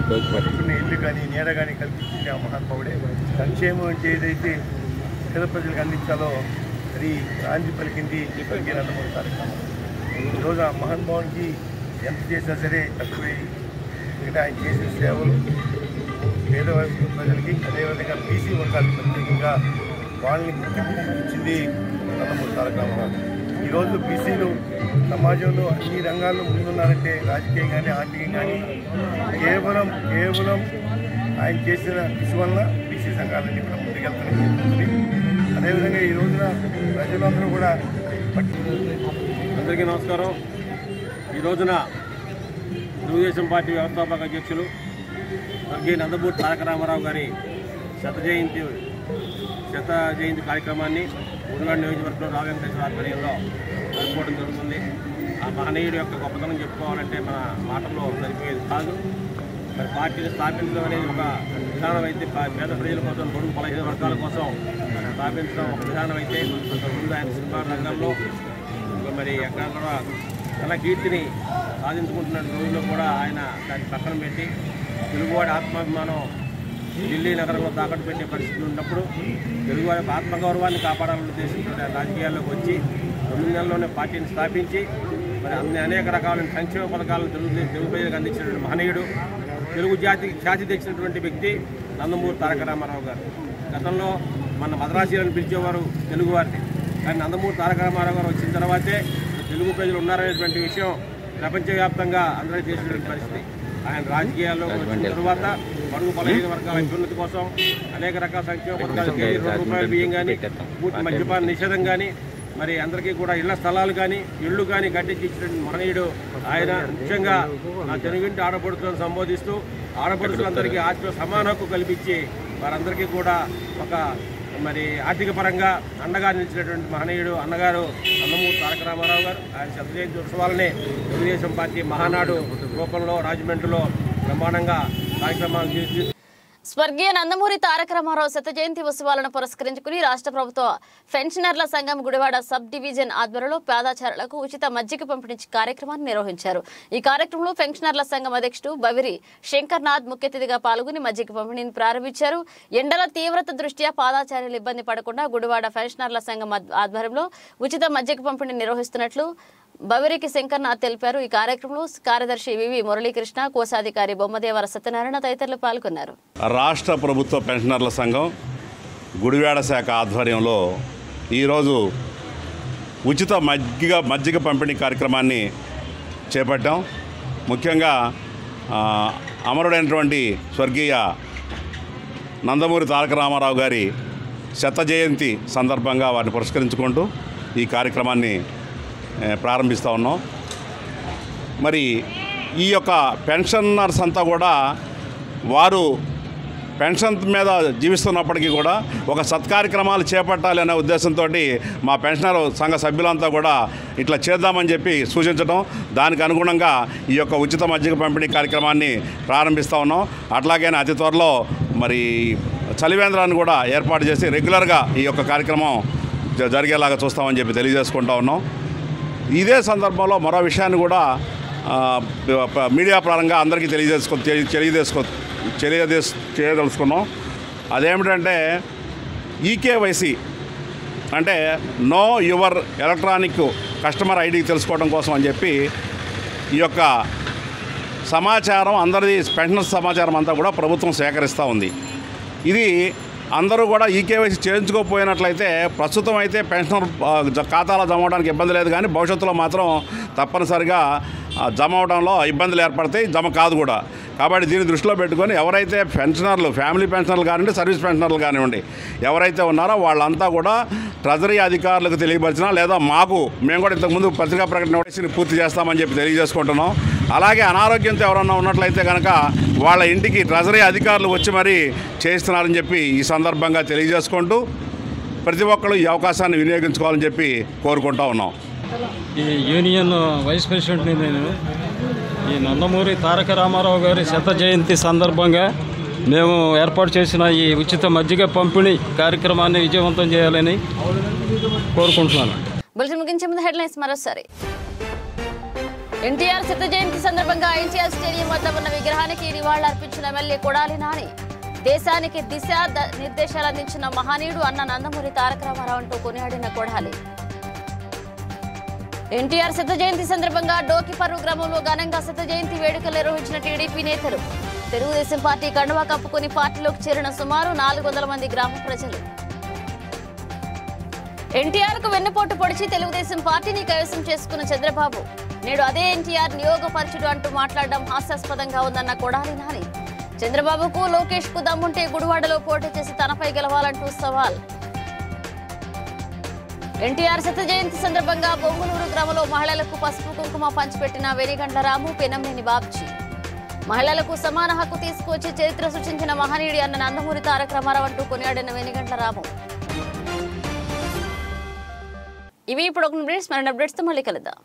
పట్టుకున్న ఇల్లు కానీ నీడ కానీ కల్పించింది ఆ మహాత్మవుడే సంక్షేమం అంటే ఏదైతే పేద ప్రజలకు అందించాలో అది నాంది పలికింది స్వర్గీయ నందమూరి తారక ఈరోజు ఆ మహానుభావునికి ఎంత చేసినా సరే తక్కువే. ఎందుకంటే ఆయన చేసిన సేవలు పేద ప్రజలకి అదేవిధంగా బీసీ వర్గాలకు ప్రత్యేకంగా వాళ్ళని గుర్తింపు ఇచ్చింది నందమూరి తారక రామారావు ఈరోజు బీసీలు సమాజంలో అన్ని రంగాల్లో ముందున్నారంటే రాజకీయం కానీ ఆర్థికం కానీ కేవలం కేవలం ఆయన చేసిన కృషి వలన బీసీ సంఘాలన్నీ కూడా ముందుకెళ్తున్నాయి. అదేవిధంగా ఈ రోజున ప్రజలందరూ కూడా అందరికీ నమస్కారం. ఈ రోజున తెలుగుదేశం పార్టీ వ్యవస్థాపక అధ్యక్షులు స్వర్గీయ నందమూరి తారక రామారావు గారి శత జయంతి శత జయంతి కార్యక్రమాన్ని ఉడుగాడు నియోజకవర్గంలో రావు వెంకటేశ్వర ఆధ్వర్యంలో జరుపుకోవడం జరుగుతుంది. ఆ మహనీయుడు యొక్క గొప్పతనం చెప్పుకోవాలంటే మన మాటల్లో సరిపోయేది కాదు. మరి పార్టీని స్థాపించడం అనేది ఒక విధానం అయితే పా- పేద ప్రజల కోసం పొడుగు పలహీన వర్గాల కోసం స్థాపించడం ఒక విధానం అయితే ముందు ఆయన సినిమా రంగంలో మరి ఎక్కడ కూడా తన కీర్తిని సాధించుకుంటున్న రోజుల్లో కూడా ఆయన దాన్ని పక్కన పెట్టి తెలుగువాడి ఆత్మాభిమానం ఢిల్లీ నగరంలో తాకట్టు పెట్టే పరిస్థితి ఉన్నప్పుడు తెలుగువారి యొక్క ఆత్మగౌరవాన్ని కాపాడాలనే ఉద్దేశంతో రాజకీయాల్లోకి వచ్చి తొమ్మిది నెలల్లోనే పార్టీని స్థాపించి మరి అన్ని అనేక రకాలైన సంక్షేమ పథకాలను తెలుగు తెలుగు ప్రజలకు అందించినటువంటి మహనీయుడు తెలుగు జాతికి ఖ్యాతి తెచ్చినటువంటి వ్యక్తి నందమూరి తారక రామారావు గారు. గతంలో మన మద్రాసీలను పిలిచేవారు తెలుగువారిని కానీ నందమూరి తారక రామారావు గారు వచ్చిన తర్వాతే తెలుగు ప్రజలు ఉన్నారనేటువంటి విషయం ప్రపంచవ్యాప్తంగా అందరికీ తెలిసినటువంటి పరిస్థితి. ఆయన రాజకీయాల్లో వచ్చిన తర్వాత పరుగు బలహీన వర్గాల అభ్యున్నతి కోసం అనేక రకాల సంక్షేమ పథకాలు కేజీ రెండు రూపాయల బియ్యం కానీ పూర్తి మద్యపాన నిషేధం కానీ మరి అందరికీ కూడా ఇళ్ళ స్థలాలు కానీ ఇళ్ళు కానీ కట్టించి ఇచ్చినటువంటి మహనీయుడు ఆయన ముఖ్యంగా నా తెలుగింటి ఆడపడుతులను సంబోధిస్తూ ఆడపడుతులందరికీ ఆత్మ సమాన హక్కు కల్పించి వారందరికీ కూడా ఒక మరి ఆర్థిక పరంగా అండగా నిలిచినటువంటి మహనీయుడు అన్నగారు నందమూరి తారక రామారావు గారు. ఆయన శత జయంతి ఉత్సవాలని తెలుగుదేశం పార్టీ మహానాడు రూపంలో రాజమండ్రిలో బ్రహ్మాండంగా కార్యక్రమాలు చేసి స్వర్గీయ నందమూరి తారక రామారావు శత జయంతి ఉత్సవాలను పురస్కరించుకుని రాష్ట్ర ప్రభుత్వ పెన్షనర్ల సంఘం గుడివాడ సబ్ డివిజన్ ఆధ్వర్యంలో పేదాచారులకు ఉచిత మజ్జిగ పంపిణీ కార్యక్రమాన్ని నిర్వహించారు. ఈ కార్యక్రమంలో పెన్షనర్ల సంఘం అధ్యక్షుడు బవిరి శంకర్నాథ్ ముఖ్య అతిథిగా పాల్గొని మజ్జిగ పంపిణీని ప్రారంభించారు. ఎండల తీవ్రత దృష్ట్యా పాదాచార్యులు ఇబ్బంది పడకుండా గుడివాడ పెన్షనర్ల సంఘం ఆధ్వర్యంలో ఉచిత మజ్జిగ పంపిణీ నిర్వహిస్తున్నట్లు బవరికి శంకర్నాథ్ తెలిపారు. ఈ కార్యక్రమంలో కార్యదర్శి వివి మురళీకృష్ణ కోశాధికారి బొమ్మదేవర సత్యనారాయణ తదితరులు పాల్గొన్నారు. రాష్ట్ర ప్రభుత్వ పెన్షనర్ల సంఘం గుడివాడ శాఖ ఆధ్వర్యంలో ఈరోజు ఉచిత మజ్జిగ మజ్జిగ పంపిణీ కార్యక్రమాన్ని చేపట్టాం. ముఖ్యంగా అమరుడైనటువంటి స్వర్గీయ నందమూరి తారక రామారావు గారి శత జయంతి సందర్భంగా వారిని పురస్కరించుకుంటూ ఈ కార్యక్రమాన్ని ప్రారంభిస్తూ ఉన్నాం. మరి ఈ యొక్క పెన్షనర్స్ అంతా కూడా వారు పెన్షన్ మీద జీవిస్తున్నప్పటికీ కూడా ఒక సత్కార్యక్రమాలు చేపట్టాలి అనే ఉద్దేశంతో మా పెన్షనర్ సంఘ సభ్యులంతా కూడా ఇట్లా చేద్దామని చెప్పి సూచించడం దానికి అనుగుణంగా ఈ యొక్క ఉచిత మజ్జిగ పంపిణీ కార్యక్రమాన్ని ప్రారంభిస్తూ ఉన్నాం. అట్లాగనే అతి త్వరలో మరి చలివేంద్రాన్ని కూడా ఏర్పాటు చేసి రెగ్యులర్గా ఈ యొక్క కార్యక్రమం జ- జరిగేలాగా చూస్తామని చెప్పి తెలియజేసుకుంటా ఉన్నాం. ఇదే సందర్భంలో మరో విషయాన్ని కూడా మీడియా పరంగా అందరికీ తెలియజేసుకో తెలియజేసుకో తెలియజేస్ చేయదలుచుకున్నాం. అదేమిటంటే ఈకేవైసీ అంటే know your electronic customer ID తెలుసుకోవడం కోసం అని చెప్పి ఈ యొక్క సమాచారం అందరిది పెన్షన్ సమాచారం అంతా కూడా ప్రభుత్వం సేకరిస్తూ ఉంది. ఇది అందరూ కూడా ఈకేవైసీ చేయించుకోకపోయినట్లయితే ప్రస్తుతం అయితే పెన్షన్ ఖాతాలో జమ అవడానికి ఇబ్బంది లేదు కానీ భవిష్యత్తులో మాత్రం తప్పనిసరిగా జమ అవడంలో ఇబ్బందులు ఏర్పడతాయి జమ కాదు కూడా. కాబట్టి దీన్ని దృష్టిలో పెట్టుకొని ఎవరైతే పెన్షనర్లు ఫ్యామిలీ పెన్షనర్లు కానివ్వండి సర్వీస్ పెన్షనర్లు కానివ్వండి ఎవరైతే ఉన్నారో వాళ్ళంతా కూడా ట్రెజరీ అధికారులకు తెలియపరిచినా లేదా మాకు మేము కూడా ఇంతకుముందు పత్రికా ప్రకటన నోటీసుని పూర్తి చేస్తామని చెప్పి తెలియజేసుకుంటున్నాం. అలాగే అనారోగ్యంతో ఎవరన్నా ఉన్నట్లయితే కనుక వాళ్ళ ఇంటికి ట్రెజరీ అధికారులు వచ్చి మరీ చేయిస్తున్నారని చెప్పి ఈ సందర్భంగా తెలియజేసుకుంటూ ప్రతి ఒక్కరు ఈ అవకాశాన్ని వినియోగించుకోవాలని చెప్పి కోరుకుంటా ఉన్నాం. ఈ యూనియన్ వైస్ ప్రెసిడెంట్ని నేను ఈ నందమూరి తారక రామారావు గారి శత జయంతి సందర్భంగా మేము ఏర్పాటు చేసిన ఈ ఉచిత మజ్జిగ పంపిణీ కార్యక్రమాన్ని విజయవంతం చేయాలని కోరుకుంటున్నాను. బులెటిన్ ముగించే ముందు హెడ్లైన్స్ మరోసారి. ఎన్టీఆర్ శత జయంతి సందర్భంగా ఎన్టీఆర్ స్టేడియం వద్ద ఉన్న విగ్రహానికి నివాళులర్పించిన ఎమ్మెల్యే కొడాలి నాని. దేశానికి దిశ ద- నిర్దేశాలు అందించిన మహనీయుడు అన్న నందమూరి తారక రామారావు అంటూ కొనియాడిన కొడాలి. ఎన్టీఆర్ శత జయంతి సందర్భంగా డోకిపర్రు గ్రామంలో ఘనంగా శత జయంతి వేడుకలు నిర్వహించిన టీడీపీ నేతలు. తెలుగుదేశం పార్టీ కండువా కప్పుకొని పార్టీలోకి చేరిన సుమారు నాలుగు వందల మంది గ్రామ ప్రజలు. ఎన్టీఆర్కు వెన్నుపోటు పొడిచి తెలుగుదేశం పార్టీని కైవసం చేసుకున్న చంద్రబాబు నేడు అదే ఎన్టీఆర్ నియోగపరచుడు అంటూ మాట్లాడడం హాస్యాస్పదంగా ఉందన్న కొడాలి నాని. చంద్రబాబుకు లోకేష్కు దమ్ముంటే గుడివాడలో పోటీ చేసి తనపై గెలవాలంటూ సవాల్. ఎన్టీఆర్ శత జయంతి సందర్భంగా బొంగులూరు గ్రామంలో మహిళలకు పసుపు కుంకుమ పంచిపెట్టిన వెనిగండ్ల రాము పెనంనేని బాబ్జీ. మహిళలకు సమాన హక్కు తీసుకొచ్చి చరిత్ర సృష్టించిన మహనీయుడి అన్న నందమూరి తారక రామారావు అంటూ కొనియాడిన వెనిగండ్ల రాము ఇవి ఇప్పుడు ఒక నిమిషం మరిన్ని అప్డేట్స్తో మళ్ళీ కలుద్దాం.